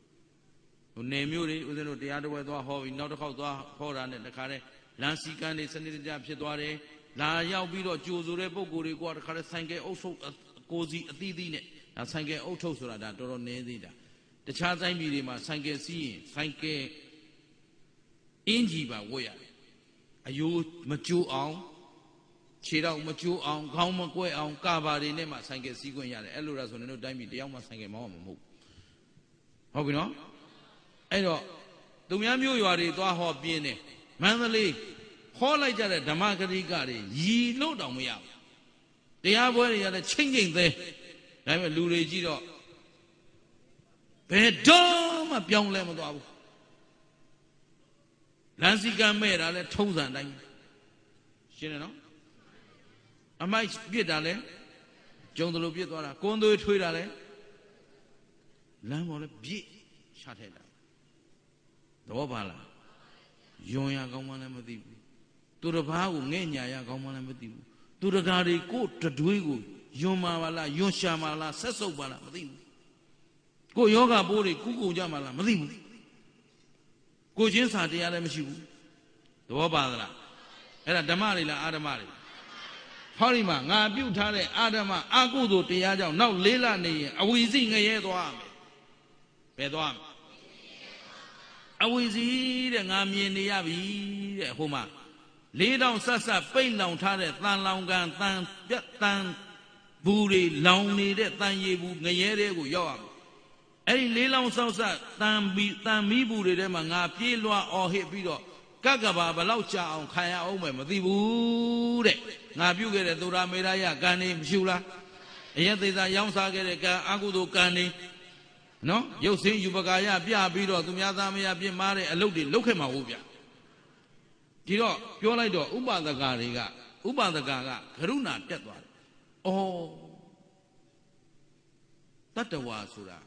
ဟိုနေမျိုးတွေဦးဇင်းတို့တရားတော်ပွဲသွားဟောပြီးနောက်တစ်ခေါက်သွားဟောတာနဲ့တခါတည်းလမ်းစည်းကမ်းတွေစနစ်တကျဖြစ်သွားတယ်လာရောက်ပြီးတော့ကြိုဆိုတဲ့ပုံကိုယ်တွေကတခါတည်းဆိုင်ကယ်အုပ်ထုပ်ကိုစီအသီးသီးနဲ့ဒါဆိုင်ကယ်အုပ်ထုပ်ဆိုတာဒါတော်တော်နည်းသေးတာ တခြားဆိုင်ပြည်တွေမှာဆိုင်ကယ်စီးရင်ဆိုင်ကယ်အင်းကြီးပါဝတ်ရတယ်အယိုးမကျိုးအောင်ခြေတော့မကျိုးအောင်ခေါင်းမကွဲအောင်ကာဘာတွေနဲ့မှဆိုင်ကယ်စီးခွင့်ရတယ်အဲ့လိုလားဆိုရင်တို့တိုင်းပြည်တယောက်မှဆိုင်ကယ်မောင်းမှာမဟုတ်ဟုတ်ပြီနော်အဲ့တော့သူများမျိုးရွာတွေသွားဟောပြင်းတယ်မန္တလေးဟောလိုက်ကြတဲ့ဓမ္မဂရိကတွေရီလို့တောင်မရဘူးတရားပွဲတွေရတဲ့ချိန်ချိန်သေးဒါပေမဲ့လူတွေကြည့်တော့ ဘယ်တော့မှပြောင်းလဲမသွားဘူးလမ်းစီကမ်းမဲ့တာလဲထုံးစံတိုင်းရှင်းတယ်နော်အမိုက်ပြစ်တာလဲကြုံတယ်လို့ပြစ်သွားတာကွန်သွေးထွေးတာလဲလမ်းပေါ်လဲပြစ်ချထည့်တာသဘောပါလားယွန်ရကောင်းမှလည်းမသိဘူးသူတစ်ပါးကိုငဲ့ညာရကောင်းမှလည်းမသိဘူးသူတကာတွေကိုတတွေးကိုယွန်မာပါလားယွန်ရှာပါလားဆက်ဆုပ်ပါလားမသိဘူး ကိုယောဂပိုးတွေကုကုကြမှာလားမသိဘူးကိုချင်းစာတရားလည်းမရှိဘူးသဘောပါသလားအဲ့ဒါဓမ္မတွေလားအာဓမ္မတွေဟောဒီမှာငါပြုတ်ထားတဲ့အာဓမ္မအာကုသိုလ်တရားကြောင့်နောက်လေးလနေရင်အဝီစိငရဲသွားမယ်ဘယ်သွားမလဲအဝီစီတဲ့ငါမြင်နေရပြီတဲ့ဟိုမှာလေးတောင်ဆက်ဆက်ပိတ်လောင်ထားတဲ့တန်လောင်ကန်တန်ပြတ်တန်ဘူးတွေလောင်နေတဲ့တန်ရည်ဘူးငရဲတွေကိုရောက်ရမယ် အဲ့ဒီလေးလောင်ဆောက်ဆက်တန်မီတန်မီးဘူးတွေထဲမှာငါပြေးလွှာအော်ဟစ်ပြီးတော့ကကဘာဘလောက်ကြာအောင်ခံရအောင်မယ်မသိဘူးတဲ့ငါပြုတ်ခဲ့တဲ့သူရာမေရယကံနေမရှိဘူးလားအယက်သေးသာရောင်းစားခဲ့တဲ့ကံအကုသိုလ်ကံနေနော်ရုပ်စင်းယူပကာယပြပြီးတော့သူများသားမယားပြစ်မှားတဲ့အလုပ်တွေလုပ်ခဲ့မှာဟုတ်ဗျဒီတော့ပြောလိုက်တော့ဥပဒကာတွေကဥပဒကာကကရုဏာတက်သွားတယ်။အော်တတ္တဝါဆိုတာ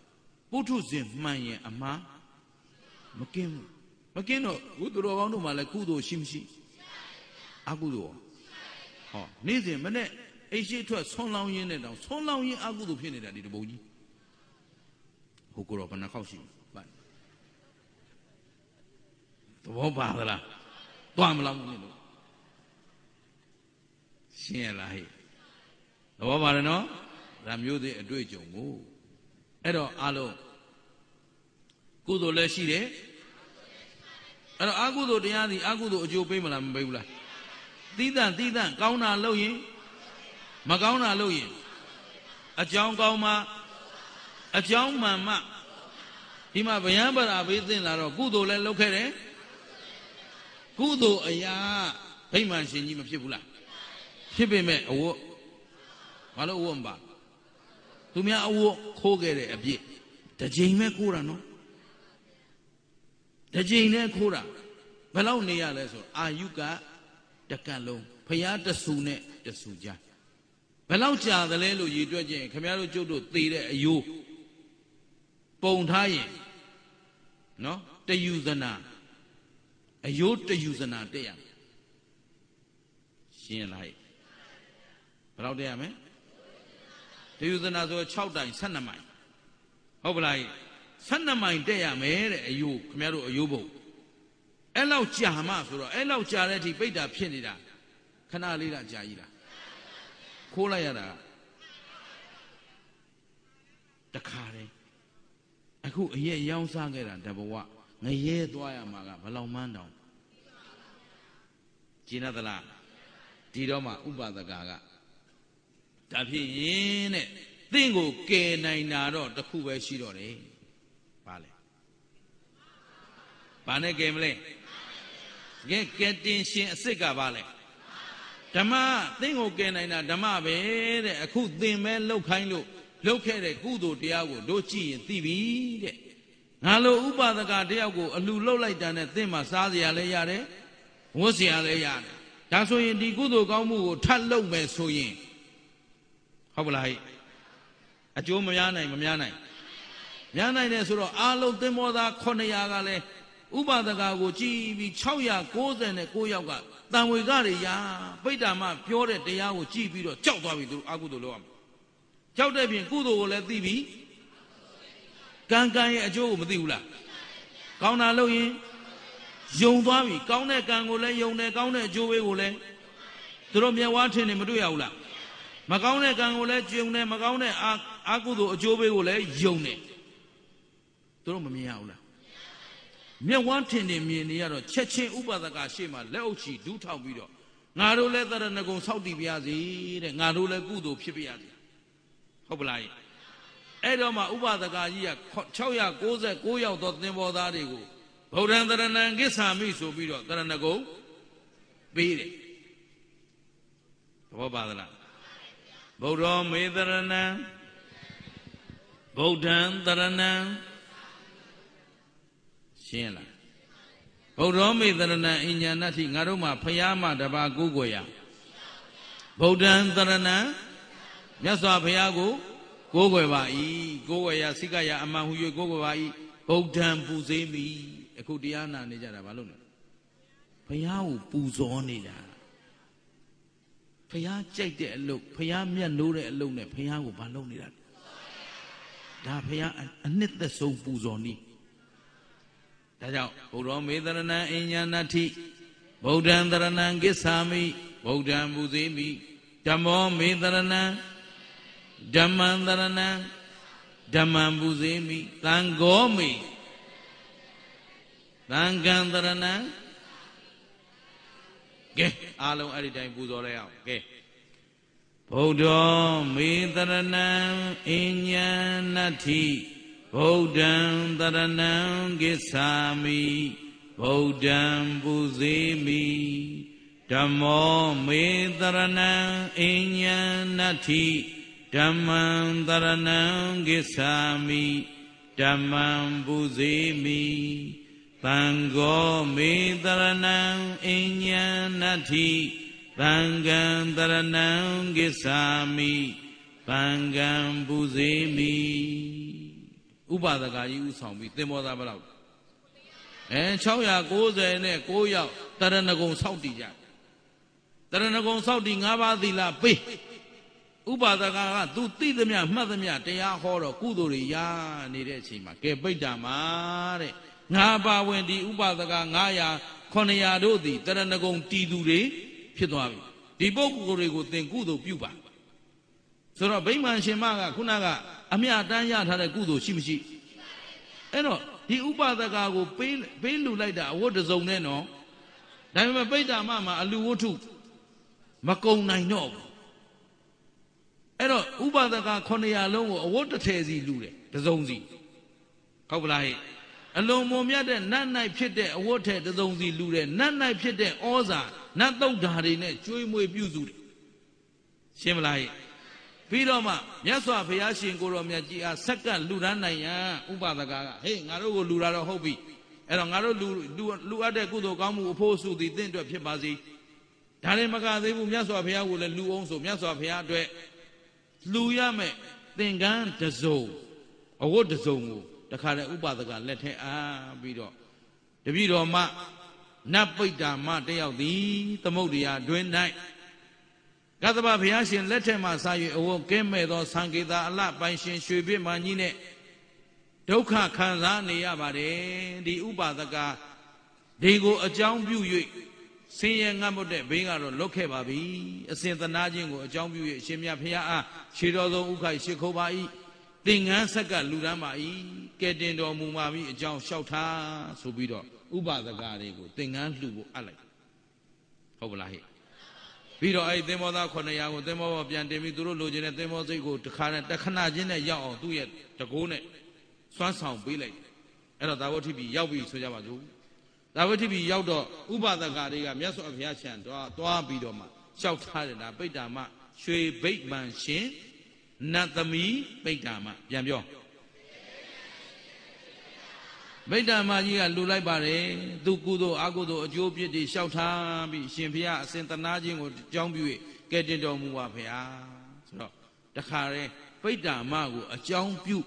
ပုထုဇဉ်မှန်ရင်အမှားမကင်းဘူးမကင်းတော့ဘုသူတော်ကောင်းတို့မှလည်းကုသိုလ်ရှိမရှိအကုသိုလ်ဟောနေ့စဉ်မနဲ့အိရှိထွက်ဆွန်းလောင်းရင်းနဲ့တောင်ဆွန်းလောင်းရင်းအကုသိုလ်ဖြစ်နေတာဒီတပုံကြီးဟိုကိုတော့ဘယ်နှခေါက်ရှိပါသဘောပါသလားသွားမလားမင်းတို့ရှင်းရလားဟဲ့သဘောပါတယ်နော်ဒါမျိုးတွေအတွေ့အကြုံကို အဲ့တော့အားလုံးကုသိုလ်လည်းရှိတယ်အဲ့တော့အကုသိုလ်တရားသည်အကုသိုလ်အကျိုးပေးမလားမပေးဘူးလားသီးသန့်သီးသန့်ကောင်းတာလုပ်ရင်မကောင်းတာလုပ်ရင်အကြောင်းကောင်းမှအကြောင်းမှန်မှဒီမှာဗျံပရာပေးသင်လာတော့ကုသိုလ်လည်းလုပ်ခဲ့တယ်ကုသိုလ်အရာဗိမာန်ရှင်ကြီးမဖြစ်ဘူးလားဖြစ်ပေမဲ့အဝတ်ဘာလို့အဝတ်မပါ သူများအဝတ်ခိုးခဲ့တဲ့အပြစ်တစ်ချိန်ပဲခိုးတာနော်တစ်ချိန်နဲ့ခိုးတာဘယ်လောက်နေရလဲဆိုအာယုကတကတ်လုံးဖျားတဆူနဲ့တဆူကြဘယ်လောက်ကြာသလဲလို့ရည်တွက်ကြရင်ခမရတို့ကျုပ်တို့သေတဲ့အယိုးပုံထားရင်နော်တယူဇနာအယိုးတယူဇနာတက်ရမယ်ရှင်းလိုက်ဘယ်လောက်တက်ရမလဲ ဒေယုသနာဆို6တိုင်12မိုင်ဟုတ်ပလား12မိုင်တက်ရမယ်တဲ့အယိုးခင်ဗျားတို့အယိုးဘုံအဲ့လောက်ကြာမှဆိုတော့အဲ့လောက်ကြာတဲ့အထိပိတ်တာဖြစ်နေတာခဏလေးလားကြာကြီးလားခိုးလိုက်ရတာတခါတည်းအခုအရက်ရောင်းစားခဲ့တာတဘဝငရဲသွားရမှာကဘလောက်မှန်းတောင်ကျင်းသလားဒီတော့မှဥပဒကာက ဒါဖြစ်ရင်တဲ့သင်ကိုကယ်နိုင်တာတော့တခုပဲရှိတော့တယ်ဘာလဲဘာနဲ့ကယ်မလဲကဲကယ်တင်ရှင်အစ်စ်ကဘာလဲဓမ္မသင်ကိုကယ်နိုင်တာဓမ္မပဲတဲ့အခုသင်ပဲလှုပ်ခိုင်းလို့လှုပ်ခဲ့တဲ့ကုသိုလ်တရားကိုတို့ကြည့်ရင်သိပြီတဲ့ငါလိုဥပဒကတယောက်ကိုအလှလှုပ်လိုက်တာနဲ့သင်မှစားစရာလည်းရတယ်ဝတ်စရာလည်းရတယ်ဒါဆိုရင်ဒီကုသိုလ်ကောင်းမှုကိုထပ်လုပ်မယ်ဆိုရင် ဟုတ်ပလားဟိအကျိုးမများနိုင်မများနိုင်များနိုင်တယ်ဆိုတော့အာလုံးသင်္ဘောသား900ကလည်းဥပဒကာကိုကြည်ပြီး699ယောက်ကတန်ဝေကတွေရာပိဋ္ဌာမပြောတဲ့တရားကိုကြည်ပြီးတော့ကြောက်သွားပြီသူအကုသိုလ်လုပ်အောင်ကြောက်တဲ့ပြင်ကုသိုလ်ကိုလည်းသိပြီကံကံရဲ့အကျိုးကိုမသိဘူးလားကောင်းတာလုပ်ရင်ယုံသွားပြီကောင်းတဲ့ကံကိုလည်းယုံတယ်ကောင်းတဲ့အကျိုးဝေးကိုလည်းသူတို့မျက်ဝါးထင်နေမတွေ့ရဘူးလား မကောင်းတဲ့ကံကိုလည်းကျုံတယ်မကောင်းတဲ့အာအာကုသိုလ်အကျိုးပေးကိုလည်းယုံတယ်သူတို့မမြင်ရဘူးလားမျက်ဝန်းထင်နေမြင်နေရတော့ချက်ချင်းဥပဒကရှေ့မှာလက်အုပ်ချီဒူးထောက်ပြီးတော့ငါတို့လည်းတရဏဂုံဆောက်တည်ပါရစေတဲ့ငါတို့လည်းကုသိုလ်ဖြစ်ပါရစေဟုတ်ပလားအဲ့တော့မှဥပဒကကြီးက699ယောက်သောသင်္ဘောသားတွေကိုဗုဒ္ဓံတရဏံကိစ္ဆာမိဆိုပြီးတော့တရဏဂုံပေးတယ်သဘောပါသလား ဗုဒ္ဓောမေတရဏံဗုဒ္ဓံတရဏံရှင်းလားဗုဒ္ဓောမေတရဏံအညာဏတိငါတို့မှာဖယားမတပါကိုးကွယ်ရဗုဒ္ဓံတရဏံမြတ်စွာဘုရားကိုကိုးကွယ်ပါ၏ကိုးကွယ်ရစိကရအမှန်ဟူ၍ကိုးကွယ်ပါ၏ဗုဒ္ဓံပူဇေးမိအခုတရားနာနေကြတာဘာလို့လဲဘုရားကိုပူဇော်နေတာ ဖះကြိုက်တဲ့အလုပ်ဖះမျက်နိုးတဲ့အလုပ်နဲ့ဖះကိုဘာလုပ်နေတာဒါဖះအနှစ်သက်ဆုံးပူဇော်နည်းဒါကြောင့်ဘုရောမေတရဏံအညာဏတိဗုဒ္ဓံတရဏံကိစ္ဆာမိဗုဒ္ဓံပူဇေမိဓမ္မောမေတရဏံဓမ္မံတရဏံဓမ္မံပူဇေမိသံဃောမိသံဃံတရဏံ ကဲအားလုံးအဲ့ဒီတိုင်းပူဇော်လိုက်အောင်ကဲဗုဒ္ဓောမေတရဏံအညာဏတိဗုဒ္ဓံတရဏံကိသာမိဗုဒ္ဓံပူဇေမိဓမ္မောမေတရဏံအညာဏတိဓမ္မံတရဏံကိသာမိဓမ္မံပူဇေမိ သံဃောမေတရဏံအညာဏတိသံဃံတရဏံကိသာမိသံဃံပူဇေမိဥပဒကာကြီးဥဆောင်ပြီးသင်္ဘောသားဘယ်လောက်အဲ690နဲ့9ယောက်တရဏဂုံဆောက်တည်ကြတရဏဂုံဆောက်တည်၅ပါးသီလပေးဥပဒကာက तू သိသမျှမှတ်သမျှတရားဟောတော့ကုသိုလ်တွေရနေတဲ့အချိန်မှာကဲပိဋ္ဌာမှာတဲ့ ငါပါဝင်ဒီဥပဒက900 900တို့သည်တရဏဂုံတည်သူတွေဖြစ်သွားပြီဒီပုဂ္ဂိုလ်တွေကိုသင်ကုသိုလ်ပြုပါဆိုတော့ဗိမာန်ရှင်မကခုနကအမြတမ်းရထားတဲ့ကုသိုလ်ရှိမရှိအဲ့တော့ဒီဥပဒကကိုပေးပေးလူလိုက်တာအဝတ်တစုံနဲ့နော်ဒါပေမဲ့ပိဋ္ဌာမမှာအလူဝတ္ထုမကုံနိုင်တော့ဘူးအဲ့တော့ဥပဒက900လုံးကိုအဝတ်တစ်ထည်စီလူတယ်တစုံစီဟုတ်ပလားဟဲ့ အလုံးမုံမြတ်တဲ့နတ်၌ဖြစ်တဲ့အဝတ်ထည်တစုံစီလူတယ်နတ်၌ဖြစ်တဲ့ဩဇာနတ်တုတ်ဓာတွေနဲ့ကျွေးမွေးပြုစုတယ်ရှင်းမလားဟဲ့ပြီးတော့မှမြတ်စွာဘုရားရှင်ကိုတော်မြတ်ကြီးအားဆက်ကပ်လူရန်နိုင်ရန်ဥပဒကကဟေးငါတို့ကိုလူလာတော့ဟုတ်ပြီအဲ့တော့ငါတို့လူလူအပ်တဲ့ကုသိုလ်ကောင်းမှုအဖို့စုသည်တင့်အတွက်ဖြစ်ပါစေဒါလည်းမကသေးဘူးမြတ်စွာဘုရားကိုလည်းလူအောင်ဆိုမြတ်စွာဘုရားအတွက်လူရမယ်သင်္ကန်းတစုံအဝတ်တစုံကို တခါတည်းဥပဒကလက်ထဲအားပြီးတော့တပည့်တော်မှနတ်ပိဋ္ဌာမတယောက်သည်သမုဒ္ဒရာတွင်၌ကသဗ္ဗဘုရားရှင်လက်ထက်မှစာ၍အဝတ်ကင်းမဲ့သောသံဃေတာအလပိုင်ရှင်ရွှေပြစ်မှန်ကြီးနဲ့ဒုက္ခခံစားနေရပါတယ်ဒီဥပါဒကဒီကိုအကြောင်းပြု၍ဆင်းရဲငတ်မွတ်တဲ့ဘေးကတော့လွတ်ခဲ့ပါပြီအစဉ်သနာခြင်းကိုအကြောင်းပြု၍အရှင်မြတ်ဖရာအားခြေတော်ဆုံးဥခိုက်ရှိခိုးပါ၏ သင်္ကန်းဆက်ကလူရမ်းပါ၏ကဲတင်တော်မူပါပြီအကြောင်းလျှောက်ထားဆိုပြီးတော့ဥပါဒကတွေကိုသင်္ကန်းလှူဖို့အပ်လိုက်ဟုတ်ပလားဟဲ့ပြီးတော့အဲ့သင်္ဘောသား900ကိုသင်္ဘောပေါ်ပြန်တင်ပြီးသူတို့လိုချင်တဲ့သင်္ဘောစိတ်ကိုတခါနဲ့တခဏချင်းနဲ့ရောက်အောင်သူ့ရဲ့တကိုးနဲ့စွမ်းဆောင်ပေးလိုက်အဲ့တော့သာဝတိပြီရောက်ပြီဆိုကြပါစို့သာဝတိပြီရောက်တော့ဥပဒကတွေကမြတ်စွာဘုရားရှံတော့သွားပြီးတော့မှလျှောက်ထားတယ်လားပိဋ္ဌာမရွှေဘိတ်မှန်ရှင် နတ်သမီးပိဋ္ဌာမပြန်ပြောဗိဒ္ဓမာကြီးကလှူလိုက်ပါတယ်သူကုသိုလ်အကုသိုလ်အကျိုးပြစ်တွေလျှောက်ထားပြီးရှင်ဘုရားအစဉ်တနာခြင်းကိုကြောင်းပြု၍ကဲတင်တော်မူပါဘုရားဆိုတော့တခါတည်းဗိဒ္ဓမာကိုအကြောင်းပြု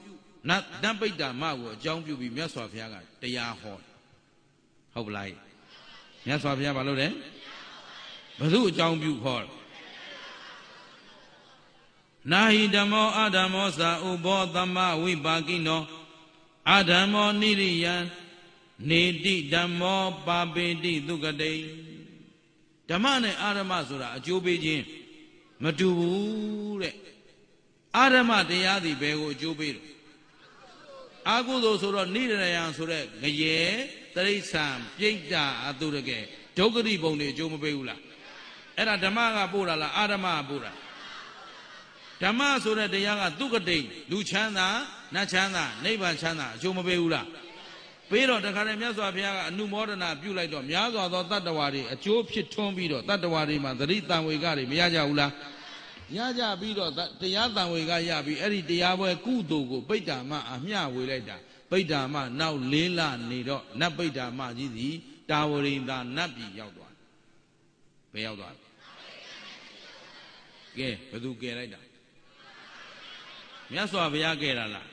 နတ်တပိဋ္ဌာမကိုအကြောင်းပြုပြီးမြတ်စွာဘုရားကတရားဟောဟုတ်ပလားမြတ်စွာဘုရားဘာလုပ်လဲဘု து အကြောင်းပြုခေါ် နာဟိဓမ္မောအဓမ္မောသာဥဘောသမဝိပါကိနောအဓမ္မောနိရိယံနေတိဓမ္မောပါပေတိသုကတိဓမ္မနဲ့အာရမဆိုတာအကျိုးပေးခြင်းမတူဘူးတဲ့အာရမတရားသည်ဘယ်ကိုအကျိုးပေးလို့အာကုသိုလ်ဆိုတော့နိရယံဆိုတဲ့ငရေတရိษံပြိတ္တာအတုရကဲဒုက္ခတိပုံတွေအကျိုးမပေးဘူးလားအဲ့ဒါဓမ္မကပို့တာလားအာရမကပို့တာ ဓမ္မဆိုတဲ့တရားကသူကတိလူချမ်းသာနတ်ချမ်းသာနိဗ္ဗာန်ချမ်းသာအကျိုးမပေးဘူးလားပေးတော့တခါတည်းမြတ်စွာဘုရားကအနုမောဒနာပြုလိုက်တော့များစွာသောတတ္တဝါတွေအကျိုးဖြစ်ထွန်းပြီးတော့တတ္တဝါတွေမှာသတိတံဝေကတွေမရကြဘူးလားရကြပြီးတော့တရားတံဝေကရပြီးအဲ့ဒီတရားပွဲကုသိုလ်ကိုပိဋ္ဌာမအမျှဝေလိုက်တာပိဋ္ဌာမနောက်လေးလနေတော့နတ်ပိဋ္ဌာမကြီးစီတာဝရိန္ဒာနတ်ပြည်ရောက်သွားဘယ်ရောက်သွားကဲဘယ်သူကယ်လိုက်တာ မြတ်စွာဘုရားကဲတာလား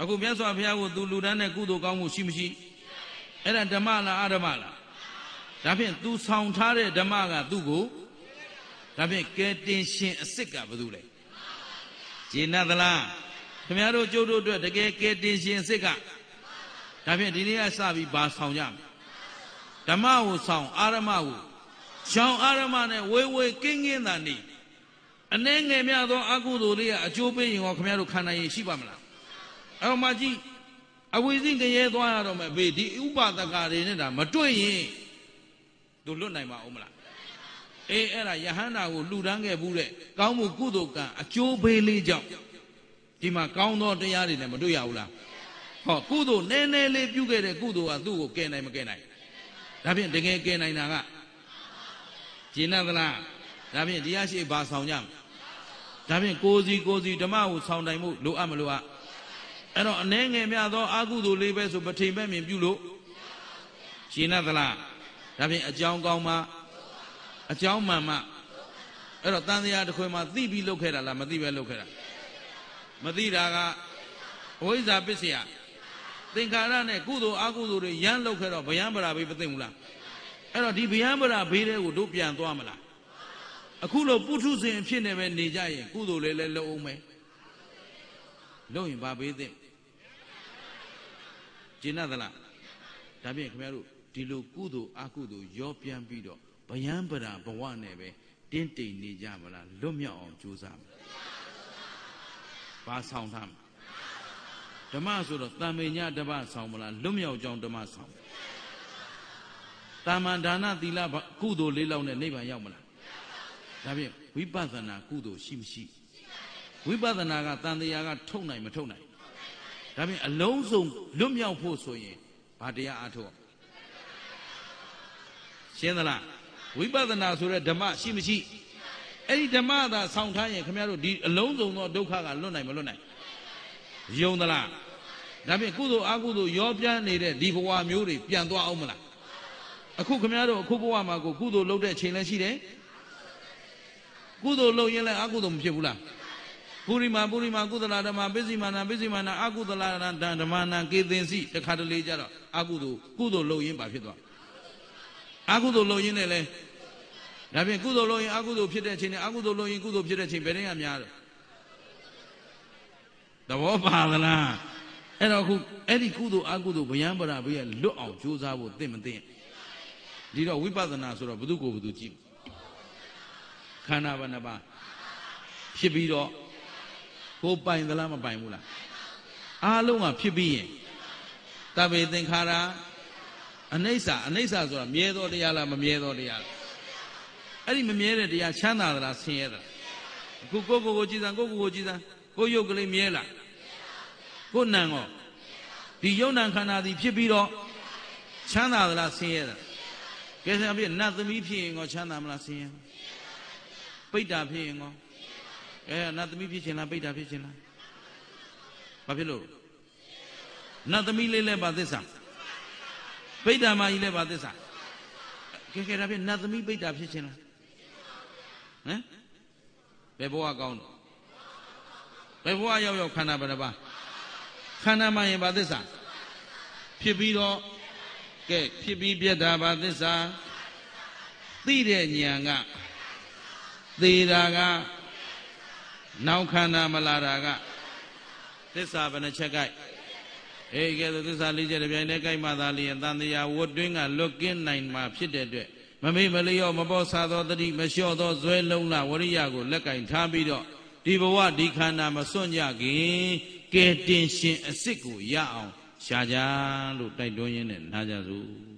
အခုမြတ်စွာဘုရားကိုသူလူတန်းတဲ့ကုသိုလ်ကောင်းမှုရှိမရှိအဲ့ဒါဓမ္မလားအဓမ္မလားဒါဖြင့် तू ဆောင်ထားတဲ့ဓမ္မကသူ့ကိုဒါဖြင့်ကဲတင်ရှင်အစ်စ်ကဘာလို့လဲဂျေနသလားခင်ဗျားတို့ကျုပ်တို့အတွက်တကယ်ကဲတင်ရှင်အစ်စ်ကဒါဖြင့်ဒီနေ့ကစပြီးဘာဆောင်ကြမလဲဓမ္မကိုဆောင်အာရမကိုရှောင်းအာရမနဲ့ဝေးဝေးကင်းကင်းသာနေ အနှဲငယ်များသောအကုသိုလ်လေးကအကျိုးပေးရင်ရောခင်ဗျားတို့ခံနိုင်ရင်ရှိပါမလားအဲ့မှကြည့်အဝိဇ္ဇကရဲသွားရတော့မယ်ဘေးဒီဥပါဒကတွေနဲ့ဒါမတွေ့ရင်သူလွတ်နိုင်ပါဦးမလားအေးအဲ့ဒါယဟန္တာကိုလှူဒန်းခဲ့ဘူးတဲ့ကောင်းမှုကုသိုလ်ကံအကျိုးပေးလေးကြောင့်ဒီမှာကောင်းသောတရားတွေနဲ့မတွေ့ရဘူးလားဟောကုသိုလ်နည်းနည်းလေးပြုခဲ့တဲ့ကုသိုလ်ကသူ့ကိုကယ်နိုင်မကယ်နိုင်ဒါဖြင့်တကယ်ကယ်နိုင်တာကဂျင်းနသလားဒါဖြင့်တရားရှိဘာဆောင်ကြမလဲ ဒါဖြင့်ကိုစီကိုစီဓမ္မကိုဆောင်တိုင်မှုလိုအပ်မလိုအပ်အဲ့တော့အနှဲငယ်များသောအာကုသိုလ်လေးပဲဆိုပထိမ်မဲ့မြင်ပြုလို့ရှင်းသလားဒါဖြင့်အကြောင်းကောင်းမှအကြောင်းမှန်မှအဲ့တော့တန်တရားတစ်ခွေမှာသိပြီးလုပ်ခဲ့တာလားမသိပဲလုပ်ခဲ့တာမသိတာကအဝိဇ္ဇာပစ္စယသင်္ခါရနဲ့ကုသိုလ်အကုသိုလ်တွေရမ်းလုပ်ခဲ့တော့ဗျံပရာဘေးမသိဘူးလားအဲ့တော့ဒီဗျံပရာဘေးတွေကိုတို့ပြန်သွားမလား အခုလိုပုထုဇဉ်အဖြစ်နဲ့ပဲနေကြရင်ကုသိုလ်လေးလည်းလုပ်အောင်မယ်လုပ်ရင်ဘာဘေးသင့်ကျင်သလားဒါဖြင့်ခင်ဗျားတို့ဒီလိုကုသိုလ်အကုသိုလ်ရောပြန်ပြီးတော့ဗျံပရာဘဝနဲ့ပဲတင်းတိမ်နေကြမလားလွတ်မြောက်အောင်ကြိုးစားမလားဘာဆောင်ထားမလဲဓမ္မဆိုတော့တံမေညတပဆောင်မလားလွတ်မြောက်ကြောင်းဓမ္မဆောင်တာမန်ဒါနသီလကုသိုလ်လေးလောက်နဲ့နိဗ္ဗာန်ရောက်မလား ဒါဖြင့်ဝိပဿနာကုသိုလ်ရှိမရှိဝိပဿနာကတန်တရားကထုတ်နိုင်မထုတ်နိုင်ဒါဖြင့်အလုံးစုံလွတ်မြောက်ဖို့ဆိုရင်ဘာတရားအားထုတ်ရှင်းသလားဝိပဿနာဆိုတဲ့ဓမ္မရှိမရှိအဲ့ဒီဓမ္မသာဆောင်းထားရင်ခင်ဗျားတို့ဒီအလုံးစုံသောဒုက္ခကလွတ်နိုင်မလွတ်နိုင်ယုံသလားဒါဖြင့်ကုသိုလ်အကုသိုလ်ရောပြန်းနေတဲ့ဒီဘဝမျိုးတွေပြန်သွားအောင်မလားအခုခင်ဗျားတို့အခုဘဝမှာကိုကုသိုလ်လုပ်တဲ့ချိန်လည်းရှိတယ် ကုသိုလ်လုပ်ရင်လည်းအကုသိုလ်မဖြစ်ဘူးလားပုရိမာပုရိမာကုသလဓမ္မပစ္စည်းမာနပစ္စည်းမာနအကုသလဓမ္မနာကေသင်စီတခါတလေကြတော့အကုသိုလ်ကုသိုလ်လုပ်ရင်ဘာဖြစ်သွားအကုသိုလ်လုပ်ရင်လည်းဒါဖြင့်ကုသိုလ်လုပ်ရင်အကုသိုလ်ဖြစ်တဲ့ချိန်နဲ့အကုသိုလ်လုပ်ရင်ကုသိုလ်ဖြစ်တဲ့ချိန်ဘယ်တည်းကများလဲသဘောပါသလားအဲ့တော့အခုအဲ့ဒီကုသိုလ်အကုသိုလ်ဗျံပရာဘေးကလွတ်အောင်ကြိုးစားဖို့သိမသိဒီတော့ဝိပဿနာဆိုတော့ဘု து ကိုဘု து ကြည့် ခန္ဓာဘယ်နှပါဖြစ်ပြီးတော့ကိုပိုင်သလားမပိုင်ဘူးလားအားလုံးကဖြစ်ပြီးရင်တဗေသင်္ခါရအနိစ္စအနိစ္စဆိုတာမြဲသောတရားလားမမြဲသောတရားလားအဲ့ဒီမမြဲတဲ့တရားချမ်းသာသလားဆင်းရဲသလားအခုကိုကိုကိုကြည်စံကိုကိုကိုကြည်စံကိုရုပ်ကလေးမြဲလားကိုနံရောဒီယုံနံခန္ဓာသည်ဖြစ်ပြီးတော့ချမ်းသာသလားဆင်းရဲသလားကဲဆရာပြနတ်သမီးဖြစ်ရင်ကောချမ်းသာမလားဆင်းရဲ ပိဋ္ဌာဖြစ်ရင်ကောအဲနတ်သမီးဖြစ်ချင်လားပိဋ္ဌာဖြစ်ချင်လားဘာဖြစ်လို့နတ်သမီးလေးလည်းပါသစ္စာပိဋ္ဌာမကြီးလည်းပါသစ္စာကဲကဲဒါဖြင့်နတ်သမီးပိဋ္ဌာဖြစ်ချင်လားဟမ်ဘယ်ဘဝကောင်းတော့ဘယ်ဘဝရောက်ရောက်ခန္ဓာဘယ်နှပါခန္ဓာမှရင်ပါသစ္စာဖြစ်ပြီးတော့ကဲဖြစ်ပြီးပြက်တာပါသစ္စာသိတဲ့ဉာဏ်က သေတာကနောက်ခန္ဓာမလာတာကသစ္စာဘယ်နှချက်ကြိုက်အေးကဲသစ္စာလေးချက်တစ်ပြိုင်တည်းကြိုက်မှသာလျင်တန်တရားဝတ်တွင်းကလွတ်ကင်းနိုင်မှာဖြစ်တဲ့အတွက်မမေ့မလျော့မပေါ်ဆာသောတတိမလျှော့သောဇွဲလုံးလာဝရိယကိုလက်ကင်ထားပြီးတော့ဒီဘဝဒီခန္ဓာမစွန့်ကြခင်ကဲတင်ရှင်အစ်စ်ကိုရအောင်ရှာကြလို့တိုက်တွန်းရင်းနဲ့နားကြစို့